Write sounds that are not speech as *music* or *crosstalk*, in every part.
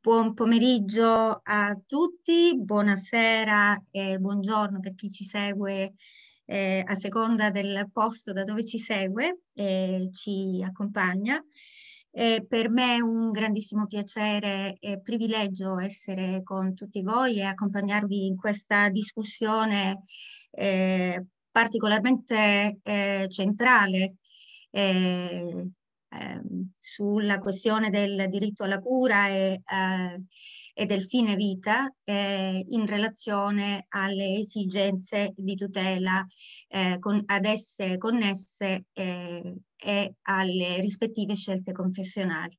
Buon pomeriggio a tutti, buonasera e buongiorno per chi ci segue eh, a seconda del posto da dove ci segue e ci accompagna. Eh, per me è un grandissimo piacere e privilegio essere con tutti voi e accompagnarvi in questa discussione eh, particolarmente eh, centrale eh, sulla questione del diritto alla cura e, eh, e del fine vita eh, in relazione alle esigenze di tutela eh, con, ad esse connesse e alle rispettive scelte confessionali.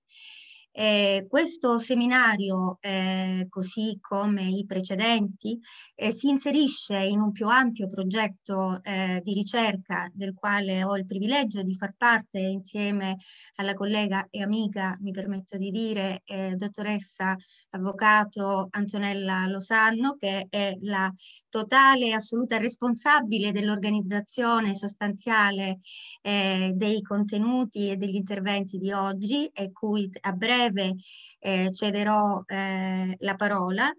Eh, questo seminario, eh, così come i precedenti, eh, si inserisce in un più ampio progetto eh, di ricerca del quale ho il privilegio di far parte insieme alla collega e amica, mi permetto di dire, eh, dottoressa avvocato Antonella Losanno, che è la totale e assoluta responsabile dell'organizzazione sostanziale eh, dei contenuti e degli interventi di oggi e cui a breve eh, cederò eh, la parola.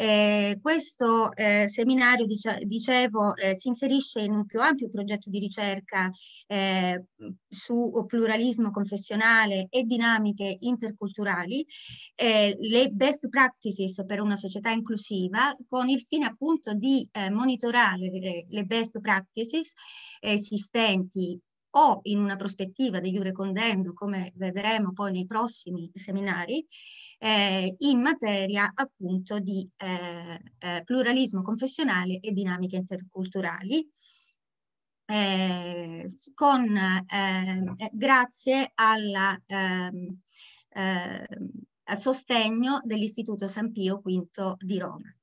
Eh, questo eh, seminario, dice, dicevo, eh, si inserisce in un più ampio progetto di ricerca eh, su pluralismo confessionale e dinamiche interculturali, le best practices per una società inclusiva, con il fine appunto di monitorare le, le best practices esistenti o in una prospettiva di iure condendo, come vedremo poi nei prossimi seminari, eh, in materia appunto di eh, eh, pluralismo confessionale e dinamiche interculturali. Eh, con, eh, grazie alla, ehm, al sostegno dell'Istituto San Pio V di Roma.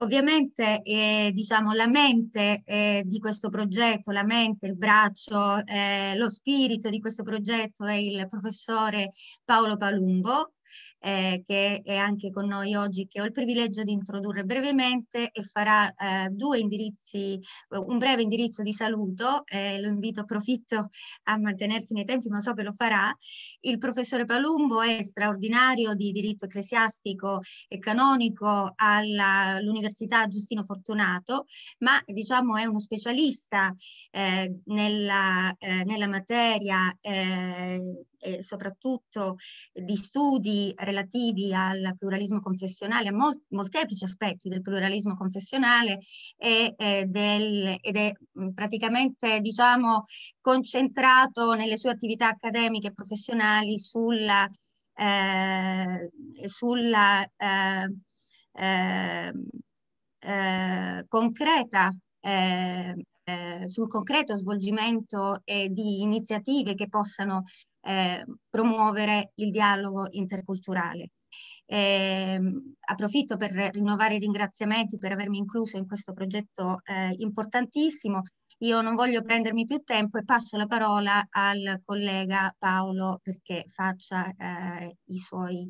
Ovviamente eh, diciamo, la mente eh, di questo progetto, la mente, il braccio, eh, lo spirito di questo progetto è il professore Paolo Palumbo, eh, che è anche con noi oggi, che ho il privilegio di introdurre brevemente e farà eh, due indirizzi, un breve indirizzo di saluto, eh, lo invito, approfitto a mantenersi nei tempi, ma so che lo farà. Il professore Palumbo è straordinario di diritto ecclesiastico e canonico all'Università Giustino Fortunato, ma diciamo è uno specialista eh, nella, eh, nella materia eh, soprattutto di studi relativi al pluralismo confessionale, a mol molteplici aspetti del pluralismo confessionale e, eh, del, ed è mh, praticamente diciamo concentrato nelle sue attività accademiche e professionali sulla, eh, sulla eh, ehm, eh concreta eh, sul concreto svolgimento eh, di iniziative che possano eh, promuovere il dialogo interculturale. Eh, approfitto per rinnovare i ringraziamenti per avermi incluso in questo progetto eh, importantissimo. Io non voglio prendermi più tempo e passo la parola al collega Paolo perché faccia eh, i suoi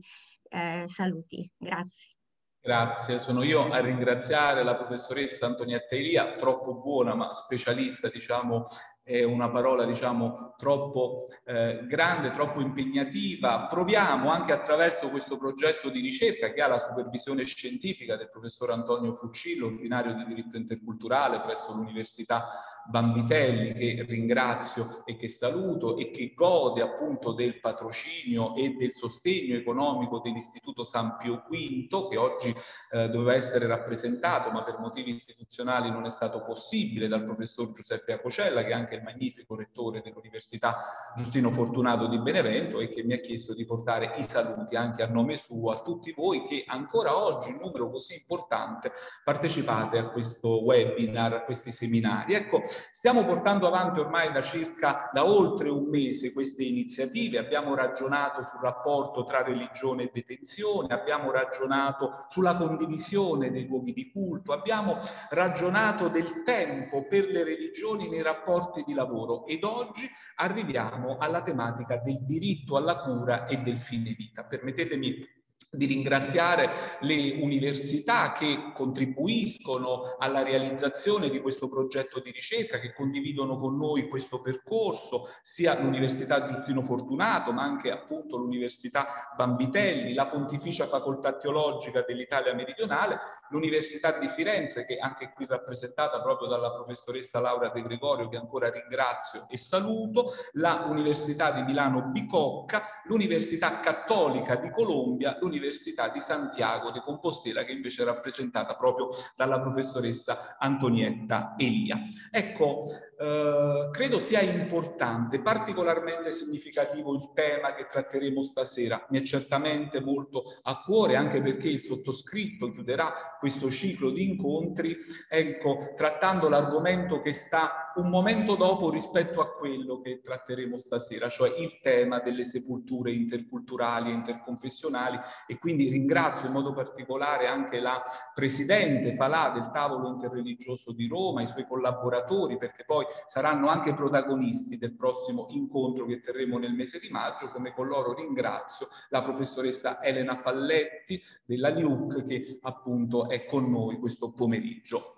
eh, saluti. Grazie. Grazie, sono io a ringraziare la professoressa Antonietta Elia, troppo buona ma specialista diciamo è una parola diciamo troppo eh, grande, troppo impegnativa. Proviamo anche attraverso questo progetto di ricerca che ha la supervisione scientifica del professor Antonio Fuccillo, ordinario di diritto interculturale presso l'Università Bambitelli, che ringrazio e che saluto e che gode appunto del patrocinio e del sostegno economico dell'Istituto San Pio V, che oggi eh, doveva essere rappresentato, ma per motivi istituzionali non è stato possibile dal professor Giuseppe Acocella, che il magnifico rettore dell'Università Giustino Fortunato di Benevento e che mi ha chiesto di portare i saluti anche a nome suo a tutti voi che ancora oggi in numero così importante partecipate a questo webinar, a questi seminari. Ecco, stiamo portando avanti ormai da circa da oltre un mese queste iniziative, abbiamo ragionato sul rapporto tra religione e detenzione, abbiamo ragionato sulla condivisione dei luoghi di culto, abbiamo ragionato del tempo per le religioni nei rapporti di lavoro ed oggi arriviamo alla tematica del diritto alla cura e del fine vita. Permettetemi di ringraziare le università che contribuiscono alla realizzazione di questo progetto di ricerca, che condividono con noi questo percorso, sia l'Università Giustino Fortunato, ma anche appunto l'Università Bambitelli, la Pontificia Facoltà Teologica dell'Italia Meridionale, l'Università di Firenze, che anche qui rappresentata proprio dalla professoressa Laura De Gregorio, che ancora ringrazio e saluto, la Università di Milano Bicocca, l'Università Cattolica di Colombia, l'Università Università di Santiago de Compostela che invece è rappresentata proprio dalla professoressa Antonietta Elia. Ecco, eh, credo sia importante, particolarmente significativo il tema che tratteremo stasera. Mi è certamente molto a cuore, anche perché il sottoscritto chiuderà questo ciclo di incontri, ecco, trattando l'argomento che sta un momento dopo rispetto a quello che tratteremo stasera, cioè il tema delle sepolture interculturali e interconfessionali e quindi ringrazio in modo particolare anche la Presidente Falà del tavolo interreligioso di Roma, i suoi collaboratori, perché poi saranno anche protagonisti del prossimo incontro che terremo nel mese di maggio, come con loro ringrazio la professoressa Elena Falletti della LIUC che appunto è con noi questo pomeriggio.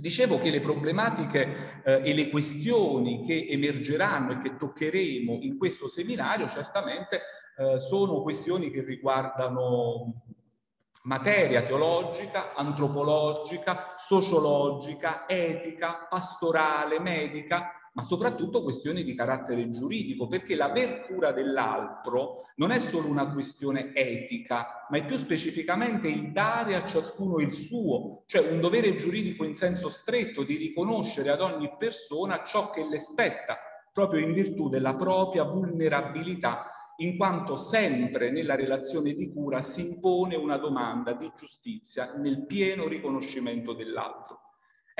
Dicevo che le problematiche eh, e le questioni che emergeranno e che toccheremo in questo seminario certamente eh, sono questioni che riguardano materia teologica, antropologica, sociologica, etica, pastorale, medica, ma soprattutto questioni di carattere giuridico, perché l'aver cura dell'altro non è solo una questione etica, ma è più specificamente il dare a ciascuno il suo, cioè un dovere giuridico in senso stretto di riconoscere ad ogni persona ciò che le spetta, proprio in virtù della propria vulnerabilità in quanto sempre nella relazione di cura si impone una domanda di giustizia nel pieno riconoscimento dell'altro.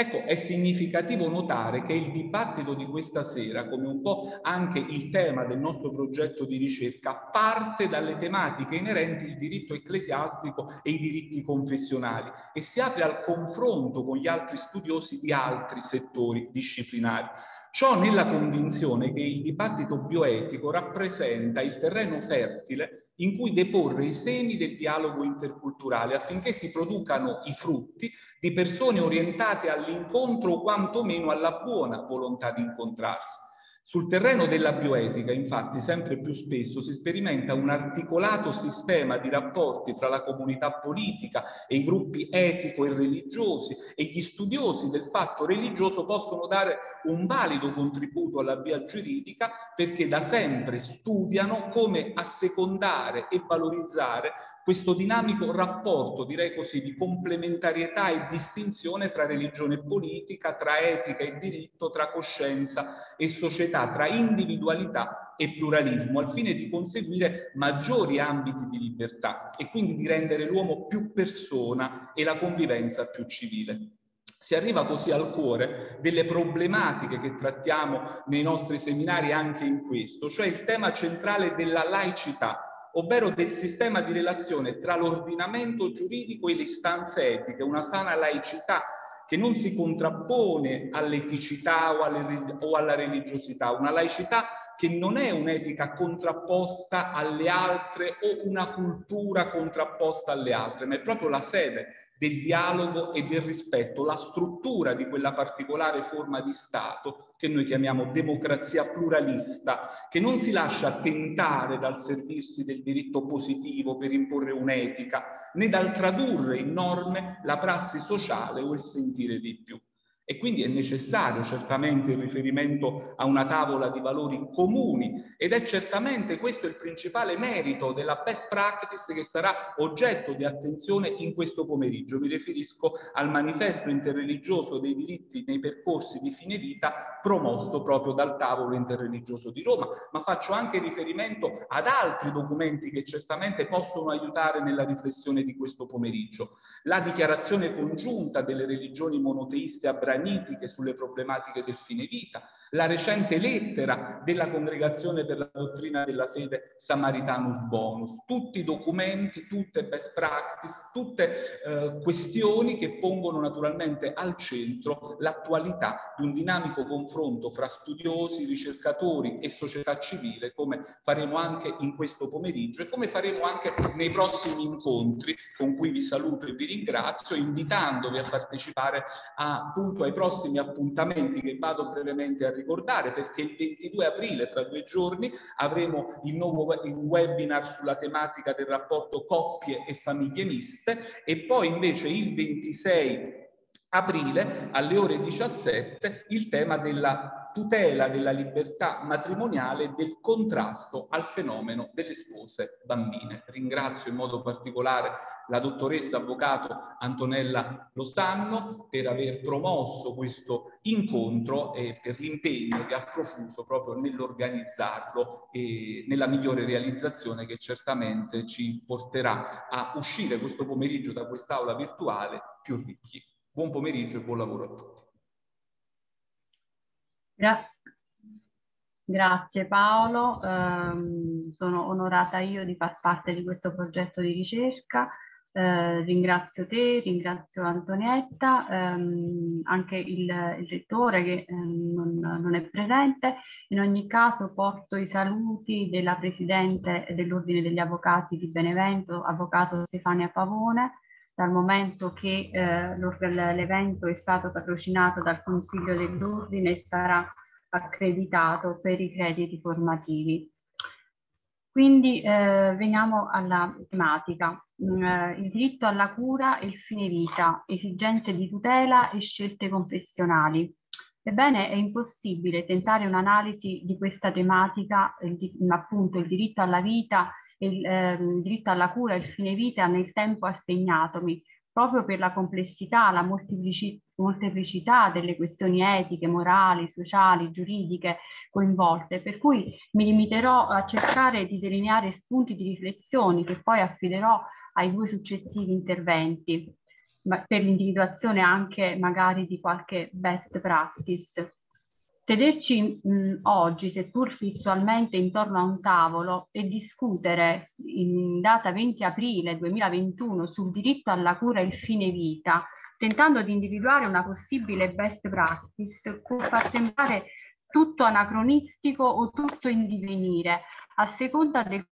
Ecco, è significativo notare che il dibattito di questa sera, come un po' anche il tema del nostro progetto di ricerca, parte dalle tematiche inerenti il diritto ecclesiastico e i diritti confessionali e si apre al confronto con gli altri studiosi di altri settori disciplinari. Ciò nella convinzione che il dibattito bioetico rappresenta il terreno fertile in cui deporre i semi del dialogo interculturale affinché si producano i frutti di persone orientate all'incontro o quantomeno alla buona volontà di incontrarsi. Sul terreno della bioetica, infatti, sempre più spesso si sperimenta un articolato sistema di rapporti fra la comunità politica e i gruppi etico e religiosi e gli studiosi del fatto religioso possono dare un valido contributo alla via giuridica perché da sempre studiano come assecondare e valorizzare questo dinamico rapporto, direi così, di complementarietà e distinzione tra religione e politica, tra etica e diritto, tra coscienza e società, tra individualità e pluralismo, al fine di conseguire maggiori ambiti di libertà e quindi di rendere l'uomo più persona e la convivenza più civile. Si arriva così al cuore delle problematiche che trattiamo nei nostri seminari anche in questo, cioè il tema centrale della laicità, ovvero del sistema di relazione tra l'ordinamento giuridico e le istanze etiche, una sana laicità che non si contrappone all'eticità o, alle, o alla religiosità, una laicità che non è un'etica contrapposta alle altre o una cultura contrapposta alle altre, ma è proprio la sede del dialogo e del rispetto, la struttura di quella particolare forma di Stato che noi chiamiamo democrazia pluralista, che non si lascia tentare dal servirsi del diritto positivo per imporre un'etica, né dal tradurre in norme la prassi sociale o il sentire di più. E quindi è necessario certamente il riferimento a una tavola di valori comuni ed è certamente questo il principale merito della best practice che sarà oggetto di attenzione in questo pomeriggio. Mi riferisco al manifesto interreligioso dei diritti nei percorsi di fine vita promosso proprio dal tavolo interreligioso di Roma, ma faccio anche riferimento ad altri documenti che certamente possono aiutare nella riflessione di questo pomeriggio. La dichiarazione congiunta delle religioni monoteiste abraniane granitiche sulle problematiche del fine vita, la recente lettera della Congregazione per la dottrina della fede Samaritanus Bonus, tutti documenti, tutte best practice, tutte eh, questioni che pongono naturalmente al centro l'attualità di un dinamico confronto fra studiosi, ricercatori e società civile, come faremo anche in questo pomeriggio e come faremo anche nei prossimi incontri con cui vi saluto e vi ringrazio, invitandovi a partecipare a, appunto ai prossimi appuntamenti che vado brevemente a ricordare perché il 22 aprile, fra due giorni, avremo il nuovo il webinar sulla tematica del rapporto coppie e famiglie miste e poi invece il 26 aprile alle ore 17 il tema della tutela della libertà matrimoniale e del contrasto al fenomeno delle spose bambine. Ringrazio in modo particolare la dottoressa avvocato Antonella Losanno per aver promosso questo incontro e per l'impegno che ha profuso proprio nell'organizzarlo e nella migliore realizzazione che certamente ci porterà a uscire questo pomeriggio da quest'aula virtuale più ricchi. Buon pomeriggio e buon lavoro a tutti. Gra grazie Paolo, um, sono onorata io di far parte di questo progetto di ricerca. Uh, ringrazio te, ringrazio Antonietta, um, anche il, il, rettore che um, non, non, è presente. In ogni caso porto i saluti della Presidente dell'Ordine degli Avvocati di Benevento, Avvocato Stefania Pavone, dal momento che eh, l'evento è stato patrocinato dal Consiglio dell'Ordine e sarà accreditato per i crediti formativi. Quindi eh, veniamo alla tematica. Mm, eh, il diritto alla cura e il fine vita, esigenze di tutela e scelte confessionali. Ebbene, è impossibile tentare un'analisi di questa tematica, il, appunto il diritto alla vita il eh, diritto alla cura il fine vita nel tempo assegnatomi, proprio per la complessità, la molteplicità delle questioni etiche, morali, sociali, giuridiche coinvolte, per cui mi limiterò a cercare di delineare spunti di riflessione che poi affiderò ai due successivi interventi, per l'individuazione anche magari di qualche best practice. Sederci mh, oggi, seppur virtualmente, intorno a un tavolo e discutere in data 20 aprile 2021 sul diritto alla cura e il fine vita, tentando di individuare una possibile best practice, può far sembrare tutto anacronistico o tutto in divenire, a seconda del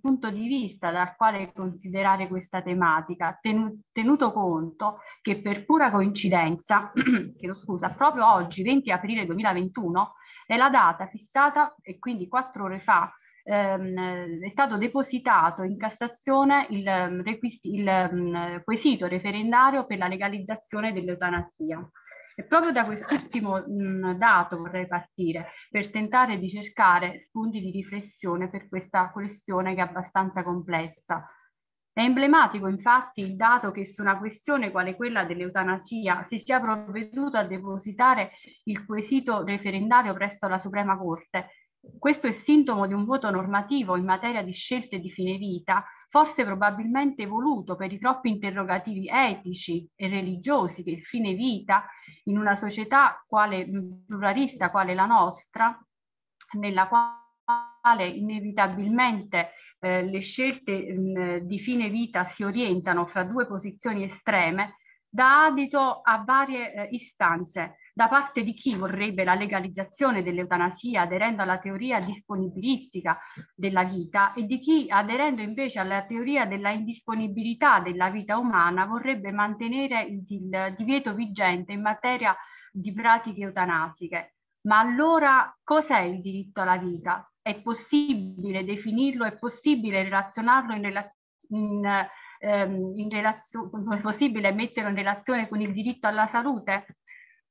punto di vista dal quale considerare questa tematica, tenuto conto che per pura coincidenza, *clears throat* chiedo scusa, proprio oggi, 20 aprile 2021, è la data fissata e quindi quattro ore fa ehm, è stato depositato in Cassazione il, ehm, il um, quesito referendario per la legalizzazione dell'eutanasia. E proprio da quest'ultimo dato vorrei partire per tentare di cercare spunti di riflessione per questa questione che è abbastanza complessa. È emblematico infatti il dato che su una questione quale quella dell'eutanasia si sia provveduto a depositare il quesito referendario presso la Suprema Corte. Questo è sintomo di un voto normativo in materia di scelte di fine vita forse probabilmente voluto per i troppi interrogativi etici e religiosi che il fine vita in una società quale, pluralista quale la nostra, nella quale inevitabilmente eh, le scelte mh, di fine vita si orientano fra due posizioni estreme, dà adito a varie eh, istanze da parte di chi vorrebbe la legalizzazione dell'eutanasia aderendo alla teoria disponibilistica della vita e di chi aderendo invece alla teoria della indisponibilità della vita umana vorrebbe mantenere il, il divieto vigente in materia di pratiche eutanasiche. Ma allora cos'è il diritto alla vita? È possibile definirlo, è possibile relazionarlo in, rela in, ehm, in relazione, possibile metterlo in relazione con il diritto alla salute?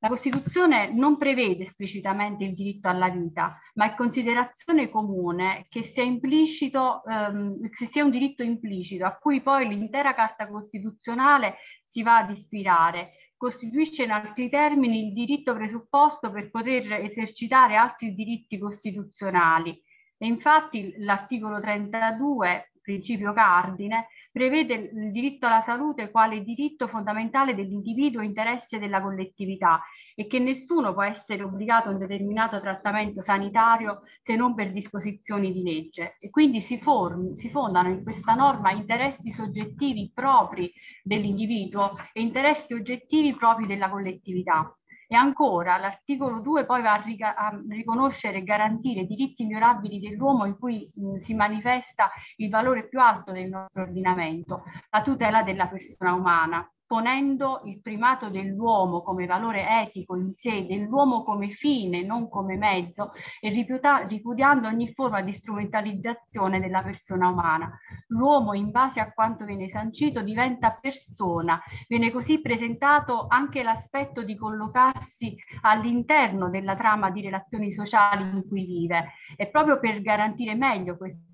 La Costituzione non prevede esplicitamente il diritto alla vita, ma è considerazione comune che sia, implicito, ehm, che sia un diritto implicito a cui poi l'intera Carta Costituzionale si va ad ispirare. Costituisce in altri termini il diritto presupposto per poter esercitare altri diritti costituzionali. E infatti l'articolo 32 principio cardine, prevede il diritto alla salute quale diritto fondamentale dell'individuo e interesse della collettività e che nessuno può essere obbligato a un determinato trattamento sanitario se non per disposizioni di legge. E quindi si, form, si fondano in questa norma interessi soggettivi propri dell'individuo e interessi oggettivi propri della collettività. E ancora l'articolo 2 poi va a, a riconoscere e garantire i diritti inviolabili dell'uomo in cui mh, si manifesta il valore più alto del nostro ordinamento, la tutela della persona umana ponendo il primato dell'uomo come valore etico in sé, dell'uomo come fine, non come mezzo, e ripudiando ogni forma di strumentalizzazione della persona umana. L'uomo, in base a quanto viene sancito, diventa persona. Viene così presentato anche l'aspetto di collocarsi all'interno della trama di relazioni sociali in cui vive. E proprio per garantire meglio questo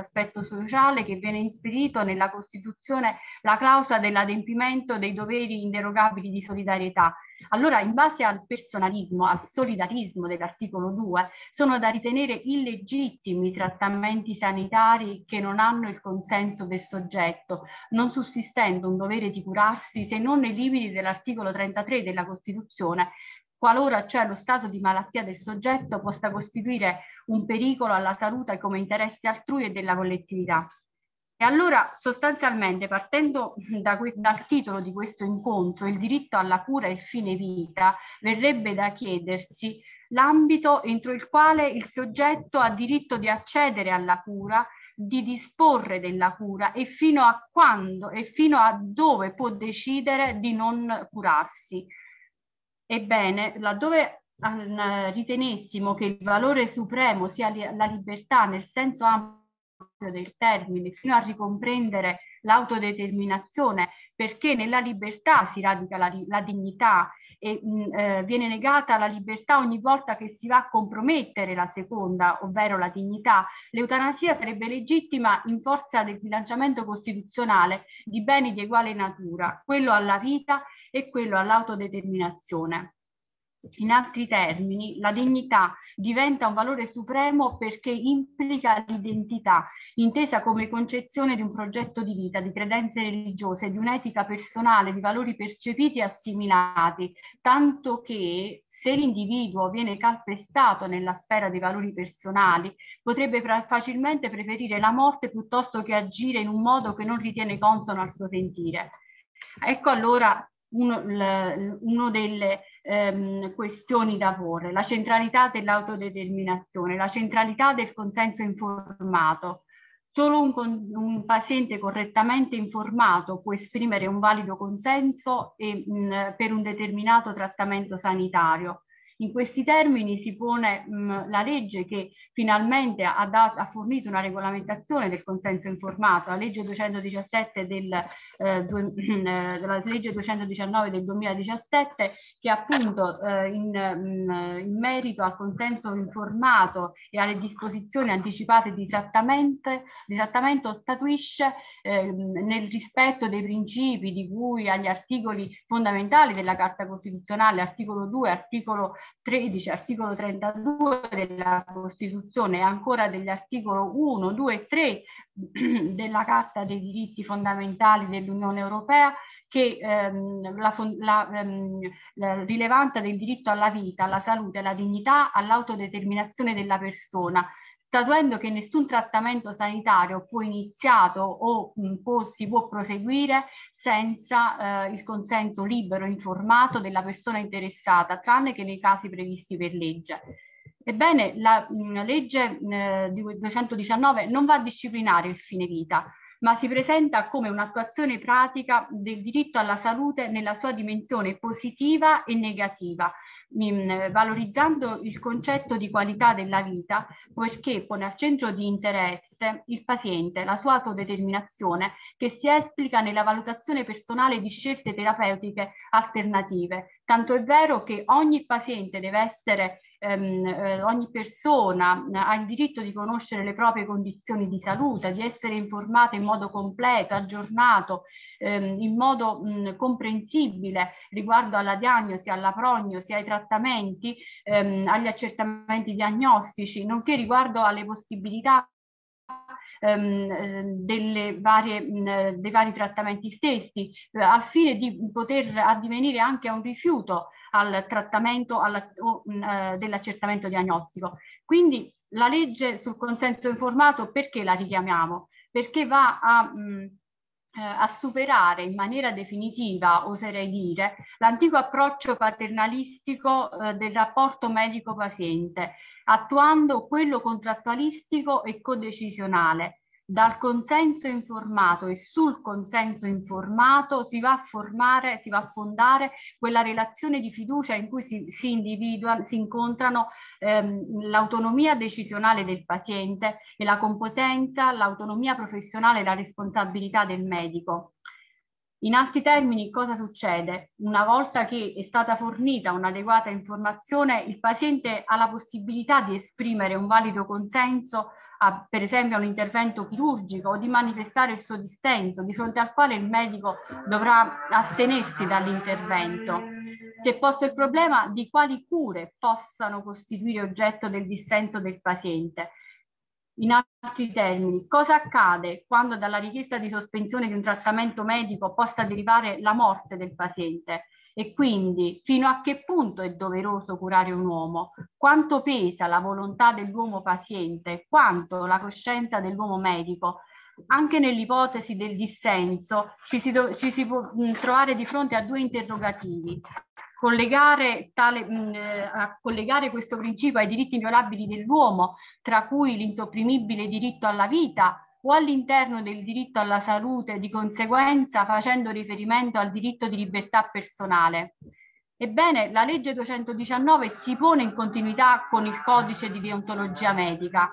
aspetto sociale che viene inserito nella Costituzione la clausola dell'adempimento dei doveri inderogabili di solidarietà. Allora, in base al personalismo, al solidarismo dell'articolo 2, sono da ritenere illegittimi trattamenti sanitari che non hanno il consenso del soggetto, non sussistendo un dovere di curarsi se non nei limiti dell'articolo 33 della Costituzione, qualora cioè lo stato di malattia del soggetto possa costituire un pericolo alla salute come interesse altrui e della collettività. E allora sostanzialmente partendo da dal titolo di questo incontro, il diritto alla cura e fine vita, verrebbe da chiedersi l'ambito entro il quale il soggetto ha diritto di accedere alla cura, di disporre della cura e fino a quando e fino a dove può decidere di non curarsi. Ebbene, laddove ritenessimo che il valore supremo sia la libertà nel senso ampio del termine, fino a ricomprendere l'autodeterminazione, perché nella libertà si radica la, la dignità e eh, viene negata la libertà ogni volta che si va a compromettere la seconda, ovvero la dignità, l'eutanasia sarebbe legittima in forza del bilanciamento costituzionale di beni di uguale natura, quello alla vita e quello all'autodeterminazione. In altri termini, la dignità diventa un valore supremo perché implica l'identità, intesa come concezione di un progetto di vita, di credenze religiose, di un'etica personale, di valori percepiti e assimilati, tanto che se l'individuo viene calpestato nella sfera dei valori personali, potrebbe facilmente preferire la morte piuttosto che agire in un modo che non ritiene consono al suo sentire. Ecco allora uno, uno delle ehm, questioni da porre, la centralità dell'autodeterminazione, la centralità del consenso informato. Solo un, un, paziente correttamente informato può esprimere un valido consenso e, mh, per un determinato trattamento sanitario. In questi termini si pone mh, la legge che finalmente ha, dato, ha, fornito una regolamentazione del consenso informato, la legge 217 del, eh, due, *clears throat* eh, la legge 219 del 2017 che appunto eh, in, mh, in, merito al consenso informato e alle disposizioni anticipate di, di trattamento statuisce ehm, nel rispetto dei principi di cui agli articoli fondamentali della Carta Costituzionale, articolo 2, articolo 13, articolo 32 della Costituzione e ancora degli articoli 1, 2 e 3 *clears throat* della Carta dei diritti fondamentali dell'Unione Europea che ehm, la, la, ehm, la rilevanza del diritto alla vita, alla salute, alla dignità, all'autodeterminazione della persona statuendo che nessun trattamento sanitario può iniziato o mh, può, si può proseguire senza eh, il consenso libero e informato della persona interessata, tranne che nei casi previsti per legge. Ebbene, la mh, legge eh, 219 non va a disciplinare il fine vita, ma si presenta come un'attuazione pratica del diritto alla salute nella sua dimensione positiva e negativa, valorizzando il concetto di qualità della vita, poiché pone al centro di interesse il paziente, la sua autodeterminazione, che si esplica nella valutazione personale di scelte terapeutiche alternative. Tanto è vero che ogni paziente deve essere ehm, eh, ogni persona eh, ha il diritto di conoscere le proprie condizioni di salute, di essere informata in modo completo, aggiornato, ehm, in modo mh, comprensibile riguardo alla diagnosi, alla prognosi, ai trattamenti, ehm, agli accertamenti diagnostici, nonché riguardo alle possibilità ehm, delle varie, mh, dei vari trattamenti stessi, eh, al fine di poter addivenire anche a un rifiuto al trattamento alla, uh, dell'accertamento diagnostico. Quindi la legge sul consenso informato perché la richiamiamo? Perché va a... Mh, eh, a superare in maniera definitiva, oserei dire, l'antico approccio paternalistico eh, del rapporto medico-paziente, attuando quello contrattualistico e codecisionale, dal consenso informato e sul consenso informato si va a formare, si va a fondare quella relazione di fiducia in cui si, si individuano, si incontrano ehm, l'autonomia decisionale del paziente e la competenza, l'autonomia professionale e la responsabilità del medico. In altri termini, cosa succede? Una volta che è stata fornita un'adeguata informazione, il paziente ha la possibilità di esprimere un valido consenso a, per esempio a un intervento chirurgico o di manifestare il suo dissenso di fronte al quale il medico dovrà astenersi dall'intervento. Si è posto il problema di quali cure possano costituire oggetto del dissenso del paziente. In altri termini, cosa accade quando dalla richiesta di sospensione di un trattamento medico possa derivare la morte del paziente? E quindi fino a che punto è doveroso curare un uomo? Quanto pesa la volontà dell'uomo paziente? Quanto la coscienza dell'uomo medico? Anche nell'ipotesi del dissenso ci si, do, ci si può mh, trovare di fronte a due interrogativi. Collegare, tale, mh, a collegare questo principio ai diritti inviolabili dell'uomo, tra cui l'insopprimibile diritto alla vita o all'interno del diritto alla salute, di conseguenza facendo riferimento al diritto di libertà personale. Ebbene, la legge 219 si pone in continuità con il codice di deontologia medica,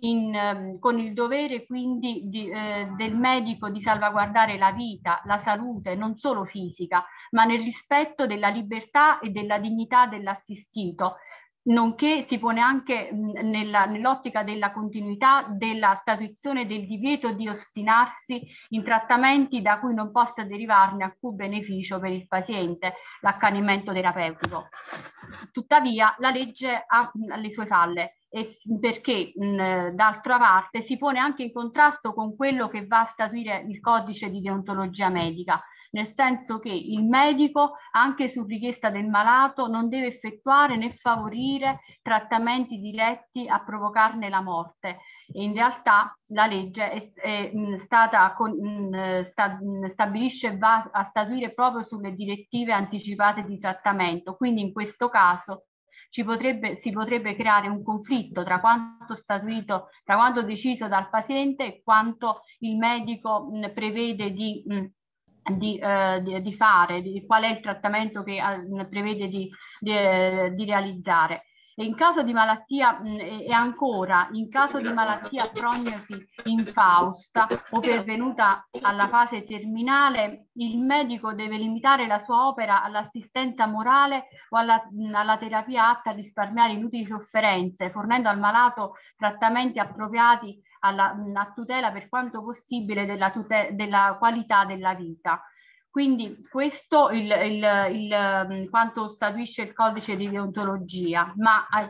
in, ehm, con il dovere quindi di, eh, del medico di salvaguardare la vita, la salute, non solo fisica, ma nel rispetto della libertà e della dignità dell'assistito nonché si pone anche nell'ottica della continuità della statuizione del divieto di ostinarsi in trattamenti da cui non possa derivarne alcun beneficio per il paziente, l'accanimento terapeutico. Tuttavia la legge ha le sue falle perché d'altra parte si pone anche in contrasto con quello che va a statuire il codice di deontologia medica, nel senso che il medico, anche su richiesta del malato, non deve effettuare né favorire trattamenti diretti a provocarne la morte. E in realtà la legge è, è stata con, sta, stabilisce e va a statuire proprio sulle direttive anticipate di trattamento. Quindi in questo caso potrebbe, si potrebbe creare un conflitto tra quanto statuito, tra quanto deciso dal paziente e quanto il medico mh, prevede di mh, di, eh, di, di, fare, di, qual è il trattamento che eh, prevede di, di, realizzare. E in caso di malattia mh, e ancora in caso di malattia prognosi infausta o pervenuta alla fase terminale, il medico deve limitare la sua opera all'assistenza morale o alla, mh, alla terapia atta a risparmiare inutili sofferenze, fornendo al malato trattamenti appropriati alla, a tutela per quanto possibile della, della qualità della vita. Quindi questo il, il, il, mm, quanto statuisce il codice di deontologia, ma, a,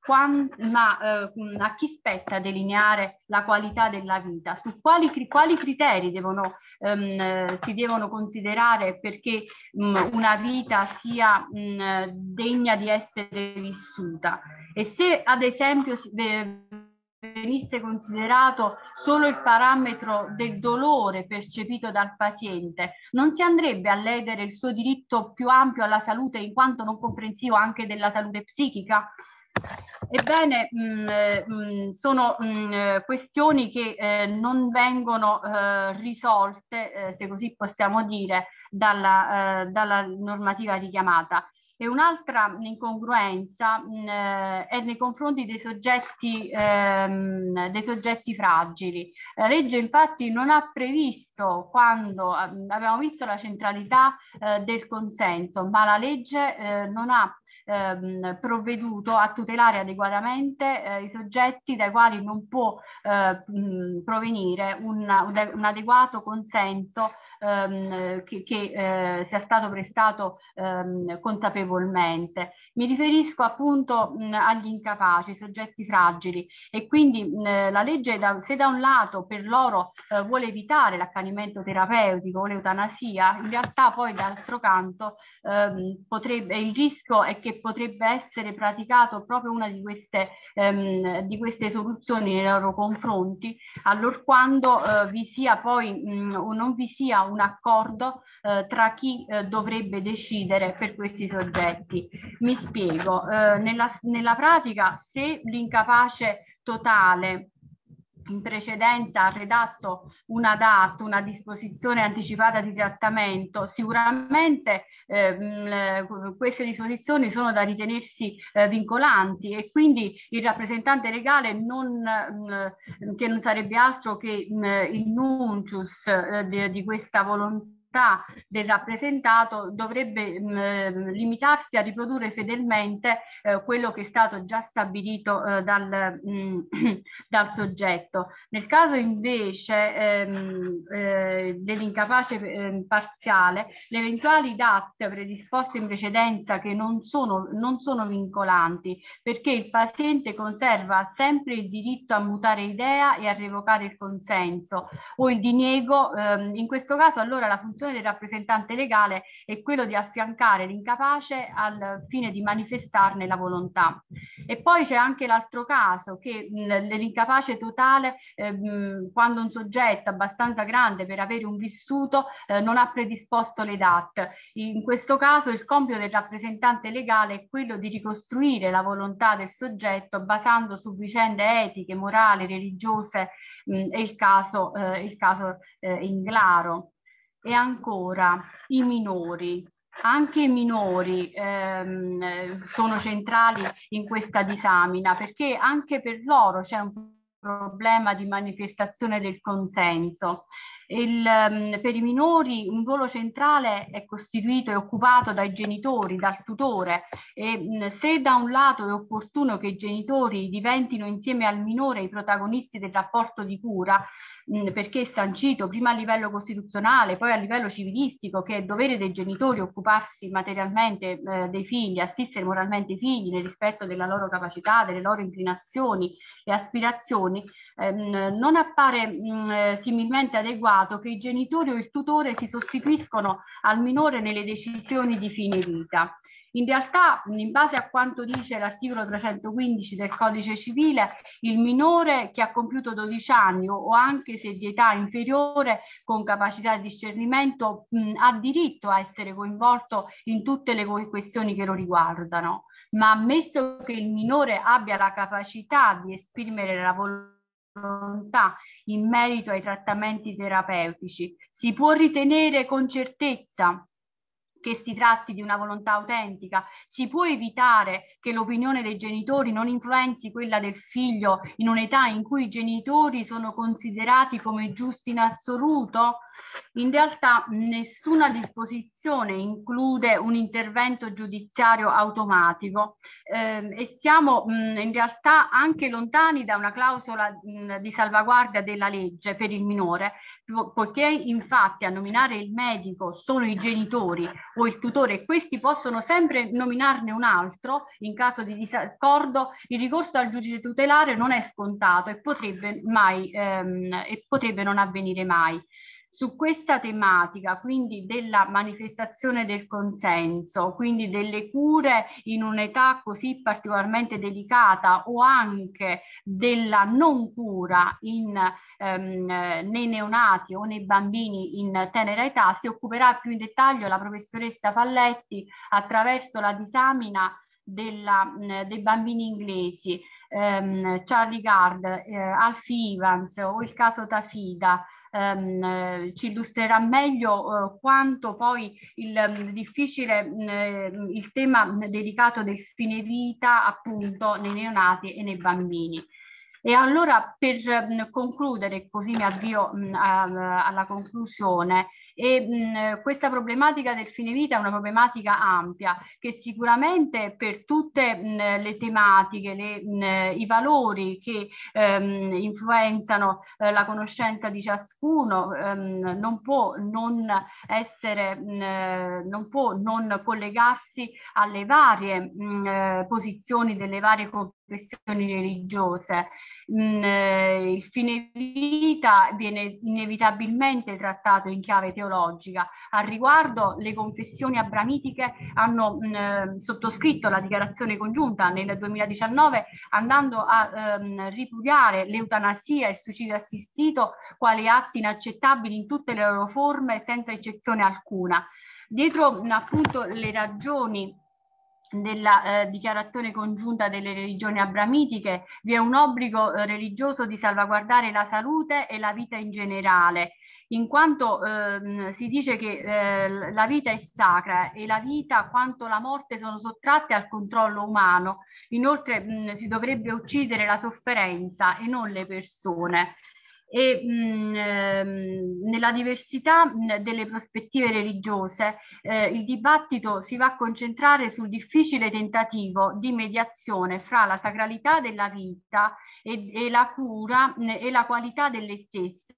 quando, ma eh, mm, a chi spetta delineare la qualità della vita? Su quali, quali criteri devono, ehm, si devono considerare perché mh, mm, una vita sia mh, degna di essere vissuta? E se ad esempio si, eh, venisse considerato solo il parametro del dolore percepito dal paziente, non si andrebbe a ledere il suo diritto più ampio alla salute in quanto non comprensivo anche della salute psichica? Ebbene, mh, mm, mh, mm, sono mh, mm, questioni che eh, non vengono eh, risolte, eh, se così possiamo dire, dalla, eh, dalla normativa richiamata. E un'altra incongruenza mh, eh, è nei confronti dei soggetti, ehm, dei soggetti fragili. La legge infatti non ha previsto, quando abbiamo visto la centralità eh, del consenso, ma la legge eh, non ha ehm, provveduto a tutelare adeguatamente eh, i soggetti dai quali non può eh, mh, provenire un, un, adeguato consenso ehm, che, che eh, sia stato prestato ehm, consapevolmente. Mi riferisco appunto mh, agli incapaci, soggetti fragili e quindi mh, la legge da, se da un lato per loro eh, vuole evitare l'accanimento terapeutico o l'eutanasia, in realtà poi d'altro canto ehm, potrebbe, il rischio è che potrebbe essere praticato proprio una di queste, ehm, di queste soluzioni nei loro confronti, allorquando eh, vi sia poi mh, non vi sia un accordo eh, tra chi eh, dovrebbe decidere per questi soggetti. Mi spiego, eh, nella, nella pratica se l'incapace totale in precedenza ha redatto una DAT, una disposizione anticipata di trattamento, sicuramente eh, queste disposizioni sono da ritenersi eh, vincolanti e quindi il rappresentante legale non, mh, che non sarebbe altro che mh, il nuncius eh, di, di questa volontà volontà del rappresentato dovrebbe mh, mm, limitarsi a riprodurre fedelmente eh, quello che è stato già stabilito eh, dal, mh, mm, *clears throat* dal, soggetto. Nel caso invece ehm, eh, dell'incapace ehm, parziale, le eventuali DAT predisposte in precedenza che non sono, non sono vincolanti perché il paziente conserva sempre il diritto a mutare idea e a revocare il consenso o il diniego, ehm, in questo caso allora la funzione funzione del rappresentante legale è quello di affiancare l'incapace al fine di manifestarne la volontà. E poi c'è anche l'altro caso che l'incapace totale, eh, quando un soggetto abbastanza grande per avere un vissuto eh, non ha predisposto le DAT. In questo caso il compito del rappresentante legale è quello di ricostruire la volontà del soggetto basando su vicende etiche, morali, religiose mh, e il caso, eh, il caso eh, in claro. E ancora i minori. Anche i minori ehm, sono centrali in questa disamina perché anche per loro c'è un problema di manifestazione del consenso. Il, um, per i minori un ruolo centrale è costituito e occupato dai genitori, dal tutore e se da un lato è opportuno che i genitori diventino insieme al minore i protagonisti del rapporto di cura, perché è sancito prima a livello costituzionale, poi a livello civilistico, che è dovere dei genitori occuparsi materialmente eh, dei figli, assistere moralmente i figli nel rispetto della loro capacità, delle loro inclinazioni e aspirazioni, ehm, non appare mh, similmente adeguato che i genitori o il tutore si sostituiscono al minore nelle decisioni di fine vita. In realtà, in base a quanto dice l'articolo 315 del codice civile, il minore che ha compiuto 12 anni o anche se di età inferiore con capacità di discernimento mh, ha diritto a essere coinvolto in tutte le questioni che lo riguardano, ma ammesso che il minore abbia la capacità di esprimere la volontà in merito ai trattamenti terapeutici, si può ritenere con certezza che si tratti di una volontà autentica, si può evitare che l'opinione dei genitori non influenzi quella del figlio in un'età in cui i genitori sono considerati come giusti in assoluto? In realtà nessuna disposizione include un intervento giudiziario automatico eh, e siamo mh, in realtà anche lontani da una clausola mh, di salvaguardia della legge per il minore, po poiché infatti a nominare il medico sono i genitori o il tutore e questi possono sempre nominarne un altro in caso di disaccordo, il ricorso al giudice tutelare non è scontato e potrebbe, mai, ehm, e potrebbe non avvenire mai. Su questa tematica, quindi della manifestazione del consenso, quindi delle cure in un'età così particolarmente delicata o anche della non cura in, ehm, nei neonati o nei bambini in tenera età, si occuperà più in dettaglio la professoressa Falletti attraverso la disamina della, dei bambini inglesi, ehm, Charlie Gard, eh, Alfie Evans o il caso Tafida, ehm, ci illustrerà meglio eh, quanto poi il um, difficile um, il tema delicato del fine vita appunto nei neonati e nei bambini. E allora per um, concludere, così mi avvio a, alla conclusione, E mh, questa problematica del fine vita è una problematica ampia che sicuramente per tutte mh, le tematiche, le, mh, i valori che ehm, influenzano eh, la conoscenza di ciascuno ehm, non può non essere, non può non collegarsi alle varie eh, posizioni delle varie confessioni religiose mh, eh, il fine vita viene inevitabilmente trattato in chiave teologica. Al riguardo le confessioni abramitiche hanno mh, mm, sottoscritto la dichiarazione congiunta nel 2019 andando a ehm, ripudiare l'eutanasia e il suicidio assistito quali atti inaccettabili in tutte le loro forme senza eccezione alcuna. Dietro appunto le ragioni della eh, dichiarazione congiunta delle religioni abramitiche vi è un obbligo eh, religioso di salvaguardare la salute e la vita in generale, in quanto eh, si dice che eh, la vita è sacra e la vita quanto la morte sono sottratte al controllo umano. Inoltre mh, si dovrebbe uccidere la sofferenza e non le persone e mh, ehm, nella diversità delle prospettive religiose eh, il dibattito si va a concentrare sul difficile tentativo di mediazione fra la sacralità della vita e, e la cura mh, e la qualità delle stesse.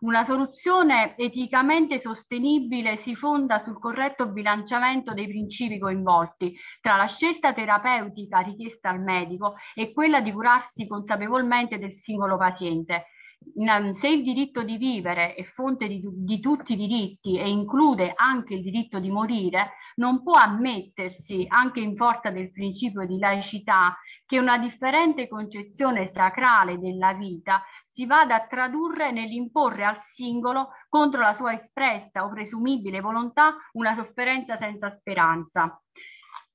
Una soluzione eticamente sostenibile si fonda sul corretto bilanciamento dei principi coinvolti tra la scelta terapeutica richiesta al medico e quella di curarsi consapevolmente del singolo paziente se il diritto di vivere è fonte di, di, tutti i diritti e include anche il diritto di morire, non può ammettersi, anche in forza del principio di laicità, che una differente concezione sacrale della vita si vada a tradurre nell'imporre al singolo, contro la sua espressa o presumibile volontà, una sofferenza senza speranza.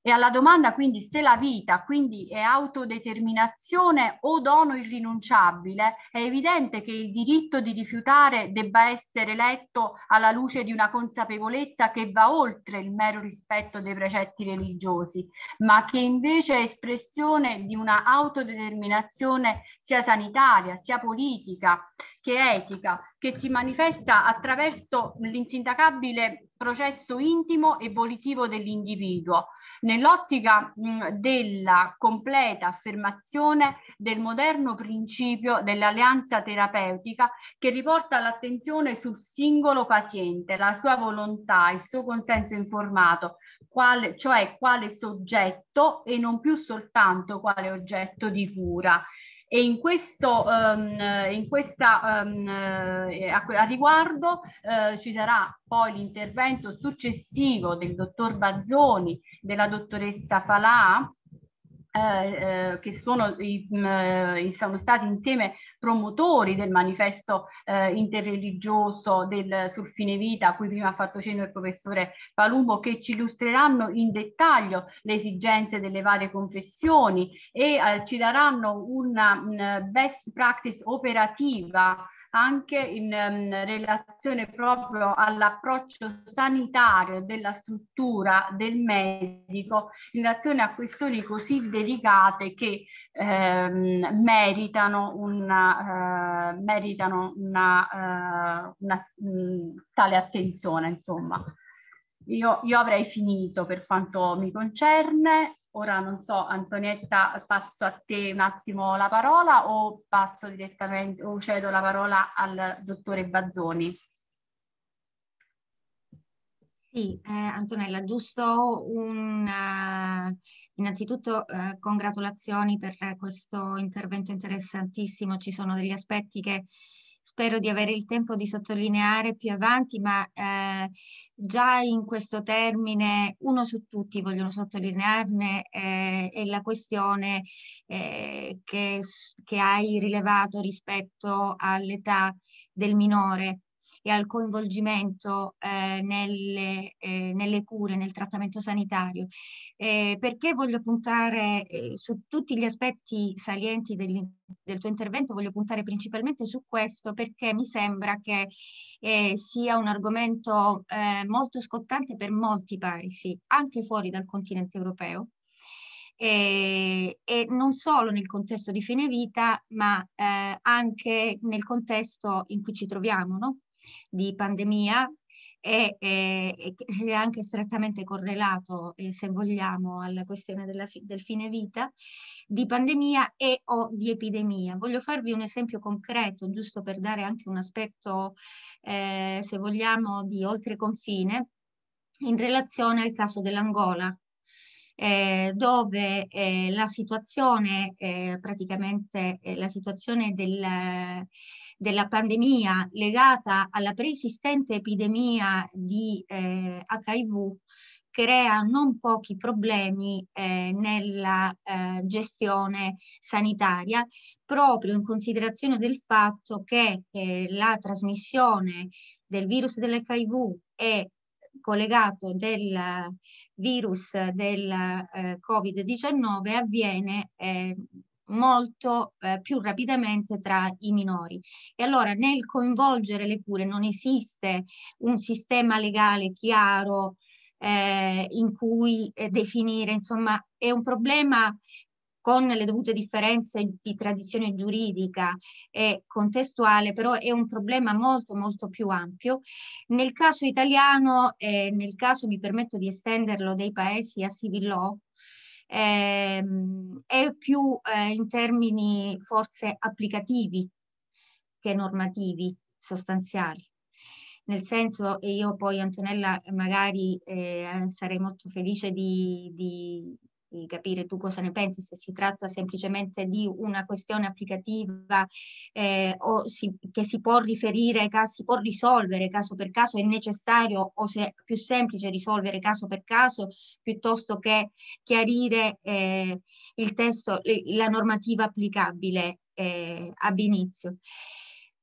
E alla domanda quindi se la vita quindi è autodeterminazione o dono irrinunciabile, è evidente che il diritto di rifiutare debba essere letto alla luce di una consapevolezza che va oltre il mero rispetto dei precetti religiosi, ma che invece è espressione di una autodeterminazione sia sanitaria, sia politica, che etica, che si manifesta attraverso l'insindacabile processo intimo e volitivo dell'individuo, nell'ottica della completa affermazione del moderno principio dell'alleanza terapeutica che riporta l'attenzione sul singolo paziente, la sua volontà, il suo consenso informato, quale, cioè quale soggetto e non più soltanto quale oggetto di cura e in questo um, in questa, um, a, a, riguardo uh, ci sarà poi l'intervento successivo del dottor Bazzoni, della dottoressa Falà, eh, eh, che sono, i, mh, eh, sono, stati insieme promotori del manifesto eh, interreligioso del, sul fine vita a cui prima ha fatto cenno il professore Palumbo che ci illustreranno in dettaglio le esigenze delle varie confessioni e eh, ci daranno una mh, best practice operativa anche in um, relazione proprio all'approccio sanitario della struttura del medico in relazione a questioni così delicate che ehm, meritano una, uh, meritano una, uh, una mh, tale attenzione insomma. Io, io avrei finito per quanto mi concerne Ora non so, Antonietta, passo a te un attimo la parola o passo direttamente o cedo la parola al dottore Bazzoni? Sì, eh, Antonella, giusto un, uh, innanzitutto uh, congratulazioni per questo intervento interessantissimo. Ci sono degli aspetti che spero di avere il tempo di sottolineare più avanti, ma eh, già in questo termine uno su tutti vogliono sottolinearne eh, è la questione eh, che, che hai rilevato rispetto all'età del minore e al coinvolgimento eh, nelle, eh, nelle, cure, nel trattamento sanitario. Eh, perché voglio puntare eh, su tutti gli aspetti salienti del, del, tuo intervento, voglio puntare principalmente su questo perché mi sembra che eh, sia un argomento eh, molto scottante per molti paesi, anche fuori dal continente europeo. E, e, non solo nel contesto di fine vita, ma eh, anche nel contesto in cui ci troviamo, no? Di pandemia è, è anche strettamente correlato, eh, se vogliamo, alla questione della, del fine vita, di pandemia e o di epidemia. Voglio farvi un esempio concreto, giusto per dare anche un aspetto, eh, se vogliamo, di oltre confine, in relazione al caso dell'Angola, eh, dove eh, la situazione, eh, praticamente eh, la situazione del, della pandemia legata alla preesistente epidemia di HIV eh, crea non pochi problemi eh, nella gestione sanitaria, proprio in considerazione del fatto che la trasmissione del virus dell'HIV è collegato del virus del eh, Covid-19 avviene eh, molto eh, più rapidamente tra i minori. E allora nel coinvolgere le cure non esiste un sistema legale chiaro eh, in cui eh, definire, insomma, è un problema con le dovute differenze di tradizione giuridica e contestuale, però è un problema molto molto più ampio. Nel caso italiano, eh, nel caso mi permetto di estenderlo dei paesi a civil law, ehm, è più eh, in termini forse applicativi che normativi sostanziali. Nel senso, e io poi Antonella magari eh, sarei molto felice di, di, di capire tu cosa ne pensi, se si tratta semplicemente di una questione applicativa eh, o si, che si può riferire, si può risolvere caso per caso, è necessario o se è più semplice risolvere caso per caso piuttosto che chiarire eh, il testo, la normativa applicabile eh, ab inizio.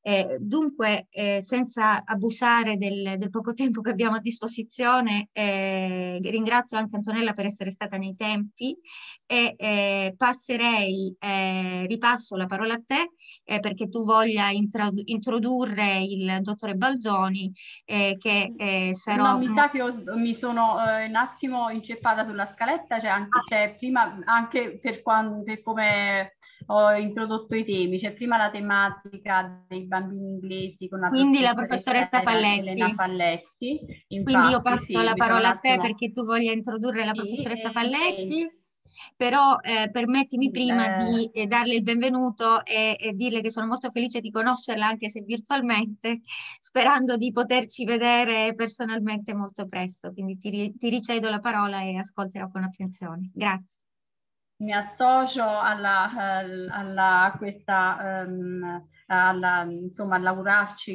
Eh, dunque, eh, senza abusare del, del, poco tempo che abbiamo a disposizione, eh, ringrazio anche Antonella per essere stata nei tempi e eh, passerei, eh, ripasso la parola a te eh, perché tu voglia introdurre il dottore Balzoni che sarò... No, mi sa che ho, mi sono un attimo inceppata sulla scaletta, cioè anche, cioè, prima anche per, quando, per come ho introdotto i temi, c'è prima la tematica dei bambini inglesi con la Quindi la professoressa Falletti. Falletti. Infatti, Quindi io passo sì, la parola a te attimo... perché tu voglia introdurre la professoressa sì, Falletti. E... Però eh, permettimi sì, prima eh... di eh, darle il benvenuto e, e, dirle che sono molto felice di conoscerla anche se virtualmente, *laughs* sperando di poterci vedere personalmente molto presto. Quindi ti, ti ricedo la parola e ascolterò con attenzione. Grazie mi associo alla, alla questa um, alla, insomma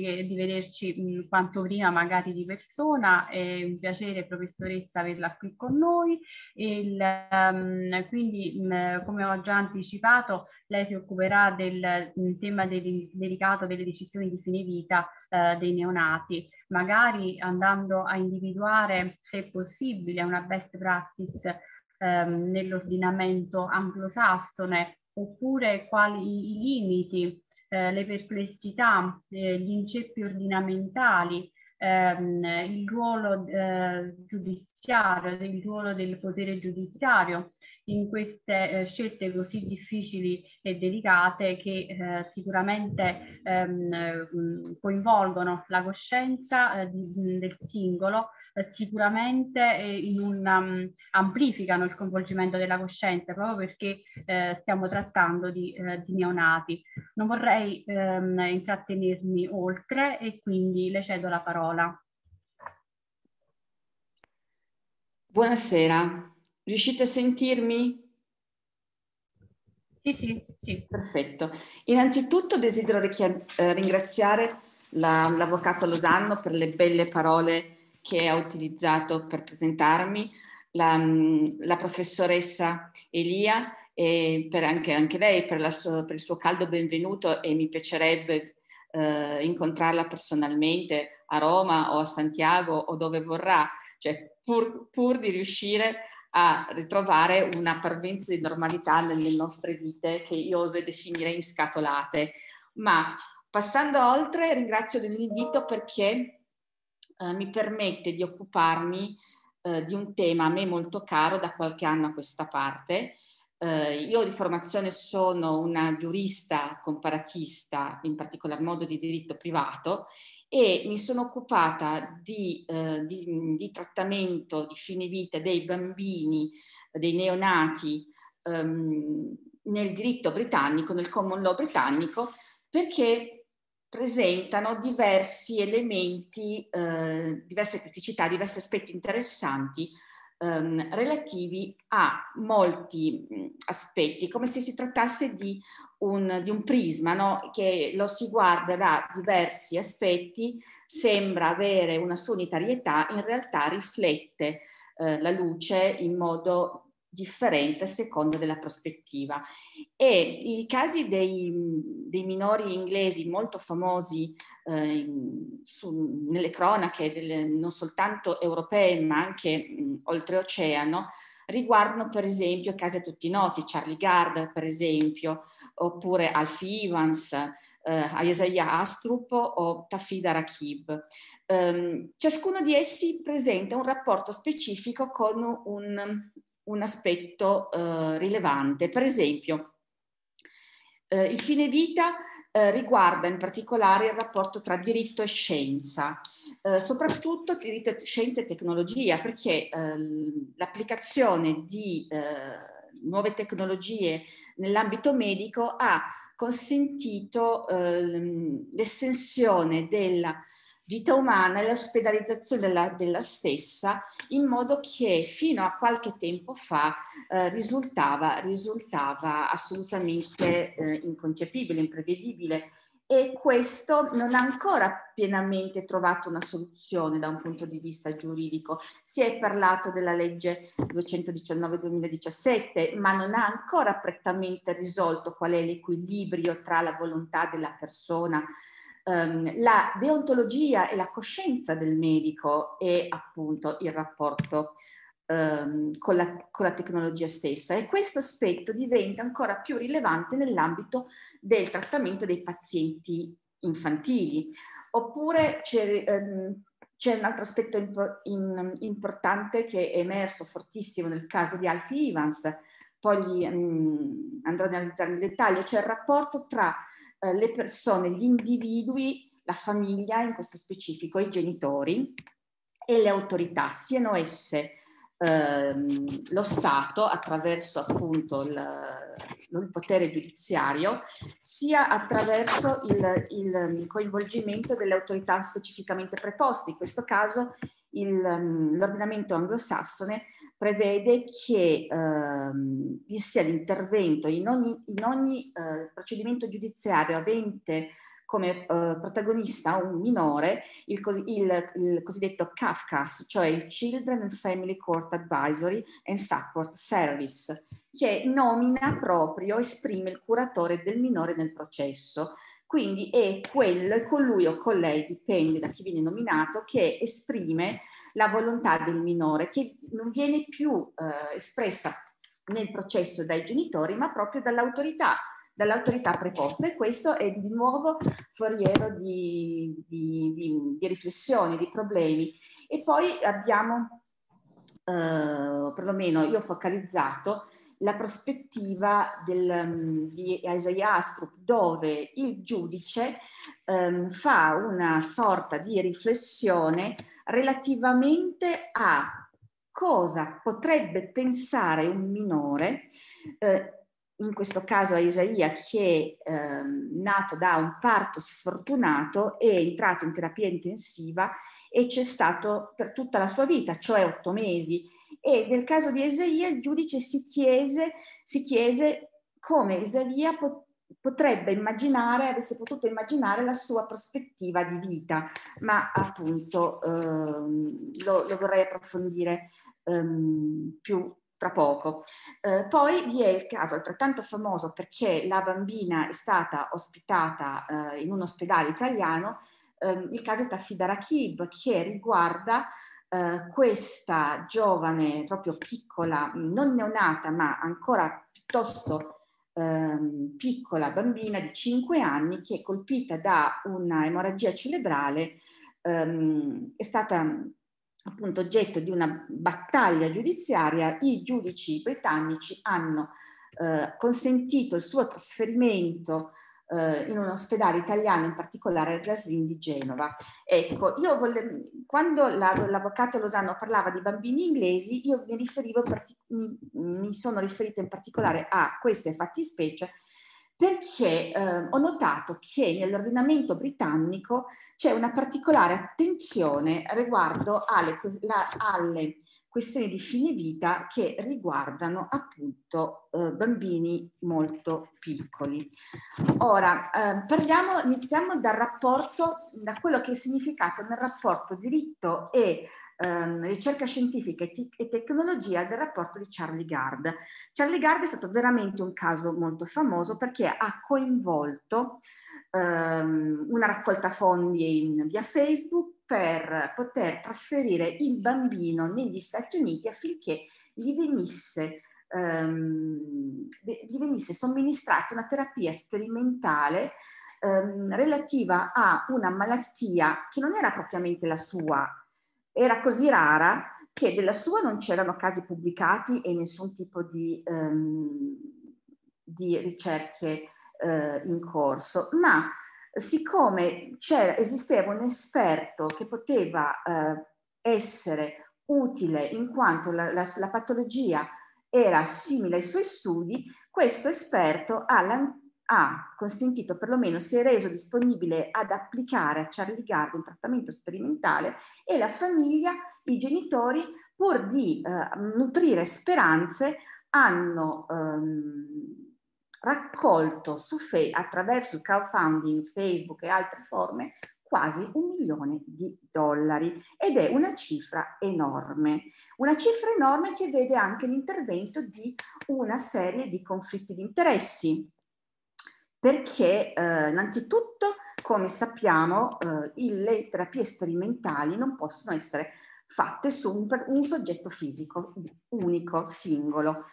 e di vederci mh, quanto prima magari di persona. È un piacere professoressa averla qui con noi. Il, um, quindi mh, come ho già anticipato lei si occuperà del mh, tema del, delicato delle decisioni di fine vita uh, dei neonati. Magari andando a individuare se possibile una best practice ehm, nell'ordinamento anglosassone, oppure quali i limiti, eh, le perplessità, eh, gli inceppi ordinamentali, ehm, il ruolo eh, giudiziario, il ruolo del potere giudiziario in queste eh, scelte così difficili e delicate che eh, sicuramente ehm, coinvolgono la coscienza eh, di, del singolo eh, sicuramente eh, un, um, amplificano il coinvolgimento della coscienza proprio perché eh, stiamo trattando di, eh, di, neonati. Non vorrei ehm, intrattenermi oltre e quindi le cedo la parola. Buonasera, riuscite a sentirmi? Sì, sì, sì. Perfetto. Innanzitutto desidero eh, ringraziare l'avvocato Losanno per le belle parole che ha utilizzato per presentarmi, la, la professoressa Elia e per anche, anche lei per, sua, per, il suo caldo benvenuto e mi piacerebbe eh, incontrarla personalmente a Roma o a Santiago o dove vorrà, cioè pur, pur di riuscire a ritrovare una parvenza di normalità nelle nostre vite che io oso definire inscatolate. Ma passando oltre, ringrazio dell'invito perché eh, mi permette di occuparmi eh, di un tema a me molto caro da qualche anno a questa parte, Eh, io di formazione sono una giurista comparatista, in particolar modo di diritto privato, e mi sono occupata di, eh, di, di trattamento di fine vita dei bambini, dei neonati ehm, nel diritto britannico, nel common law britannico, perché presentano diversi elementi, eh, diverse criticità, diversi aspetti interessanti ehm, relativi a molti aspetti, come se si trattasse di un, di un prisma no? che lo si guarda da diversi aspetti, sembra avere una sua unitarietà, in realtà riflette eh, la luce in modo differente a seconda della prospettiva. E i casi dei, dei minori inglesi molto famosi eh, su, nelle cronache, delle, non soltanto europee ma anche mh, oltreoceano, riguardano per esempio casi a tutti noti, Charlie Gard per esempio, oppure Alfie Evans, eh, Isaiah Astrup o Tafida Rakib. Um, ciascuno di essi presenta un rapporto specifico con un, un aspetto uh, rilevante. Per esempio, uh, il fine vita uh, riguarda in particolare il rapporto tra diritto e scienza, soprattutto diritto e scienza e tecnologia, perché l'applicazione di nuove tecnologie nell'ambito medico ha consentito l'estensione della vita umana e l'ospedalizzazione della, della, stessa in modo che fino a qualche tempo fa eh, risultava, risultava, assolutamente eh, inconcepibile, imprevedibile e questo non ha ancora pienamente trovato una soluzione da un punto di vista giuridico. Si è parlato della legge 219-2017, ma non ha ancora prettamente risolto qual è l'equilibrio tra la volontà della persona um, la deontologia e la coscienza del medico e appunto il rapporto um, con, la, con, la, tecnologia stessa. E questo aspetto diventa ancora più rilevante nell'ambito del trattamento dei pazienti infantili. Oppure c'è, um, c'è un altro aspetto impo- in, importante che è emerso fortissimo nel caso di Alfie Evans, poi li, um, andrò ad analizzare nel dettaglio, cioè il rapporto tra eh, le persone, gli individui, la famiglia in questo specifico, i genitori e le autorità, siano esse ehm, lo Stato attraverso appunto il, il, potere giudiziario, sia attraverso il, il, coinvolgimento delle autorità specificamente preposte. In questo caso l'ordinamento anglosassone prevede che ehm, vi sia l'intervento in ogni, in ogni eh, procedimento giudiziario avente come eh, protagonista un minore il, il, il, cosiddetto CAFCAS, cioè il Children and Family Court Advisory and Support Service, che nomina proprio, esprime il curatore del minore nel processo. Quindi è quello, è colui o con lei, dipende da chi viene nominato, che esprime la volontà del minore che non viene più eh, espressa nel processo dai genitori ma proprio dall'autorità dall'autorità preposta e questo è di nuovo foriero di, di, di, di riflessioni, di problemi. E poi abbiamo, eh, perlomeno io ho focalizzato, la prospettiva del, di Isaiah Astrup dove il giudice um, fa una sorta di riflessione relativamente a cosa potrebbe pensare un minore, eh, in questo caso a Isaia che è eh, nato da un parto sfortunato, è entrato in terapia intensiva e c'è stato per tutta la sua vita, cioè otto mesi. E nel caso di Isaia il giudice si chiese, si chiese come Isaia pot- potrebbe immaginare, avesse potuto immaginare la sua prospettiva di vita, ma appunto ehm, lo, lo, vorrei approfondire ehm, più tra poco. Eh, poi vi è il caso altrettanto famoso perché la bambina è stata ospitata eh, in un ospedale italiano, ehm, il caso Tafida Rakib che riguarda eh, questa giovane proprio piccola, non neonata ma ancora piuttosto ehm, piccola bambina di 5 anni che è colpita da una emorragia cerebrale, ehm, è stata appunto oggetto di una battaglia giudiziaria, i giudici britannici hanno eh, consentito il suo trasferimento eh, in un ospedale italiano, in particolare il Glaslin di Genova. Ecco, io volle, quando la, l'avvocato Lozano parlava di bambini inglesi, io mi, riferivo, mi sono riferita in particolare a queste fattispecie perché eh, ho notato che nell'ordinamento britannico c'è una particolare attenzione riguardo alle, la, alle questioni di fine vita che riguardano appunto eh, bambini molto piccoli. Ora, eh, parliamo, iniziamo dal rapporto, da quello che è significato nel rapporto diritto e ehm, ricerca scientifica e, te- e, tecnologia del rapporto di Charlie Gard. Charlie Gard è stato veramente un caso molto famoso perché ha coinvolto ehm, una raccolta fondi in, via Facebook per poter trasferire il bambino negli Stati Uniti affinché gli venisse, ehm, gli venisse somministrata una terapia sperimentale ehm, relativa a una malattia che non era propriamente la sua, era così rara che della sua non c'erano casi pubblicati e nessun tipo di, ehm, di ricerche eh, in corso, ma siccome esisteva un esperto che poteva eh, essere utile in quanto la, la, la, patologia era simile ai suoi studi, questo esperto ha, ha, consentito, perlomeno si è reso disponibile ad applicare a Charlie Gard un trattamento sperimentale e la famiglia, i genitori, pur di eh, nutrire speranze, hanno ehm, raccolto fe- attraverso il crowdfunding, Facebook e altre forme quasi un milione di dollari. Ed è una cifra enorme, una cifra enorme che vede anche l'intervento di una serie di conflitti di interessi, perché eh, innanzitutto, come sappiamo, eh, le terapie sperimentali non possono essere fatte su un, un soggetto fisico unico, singolo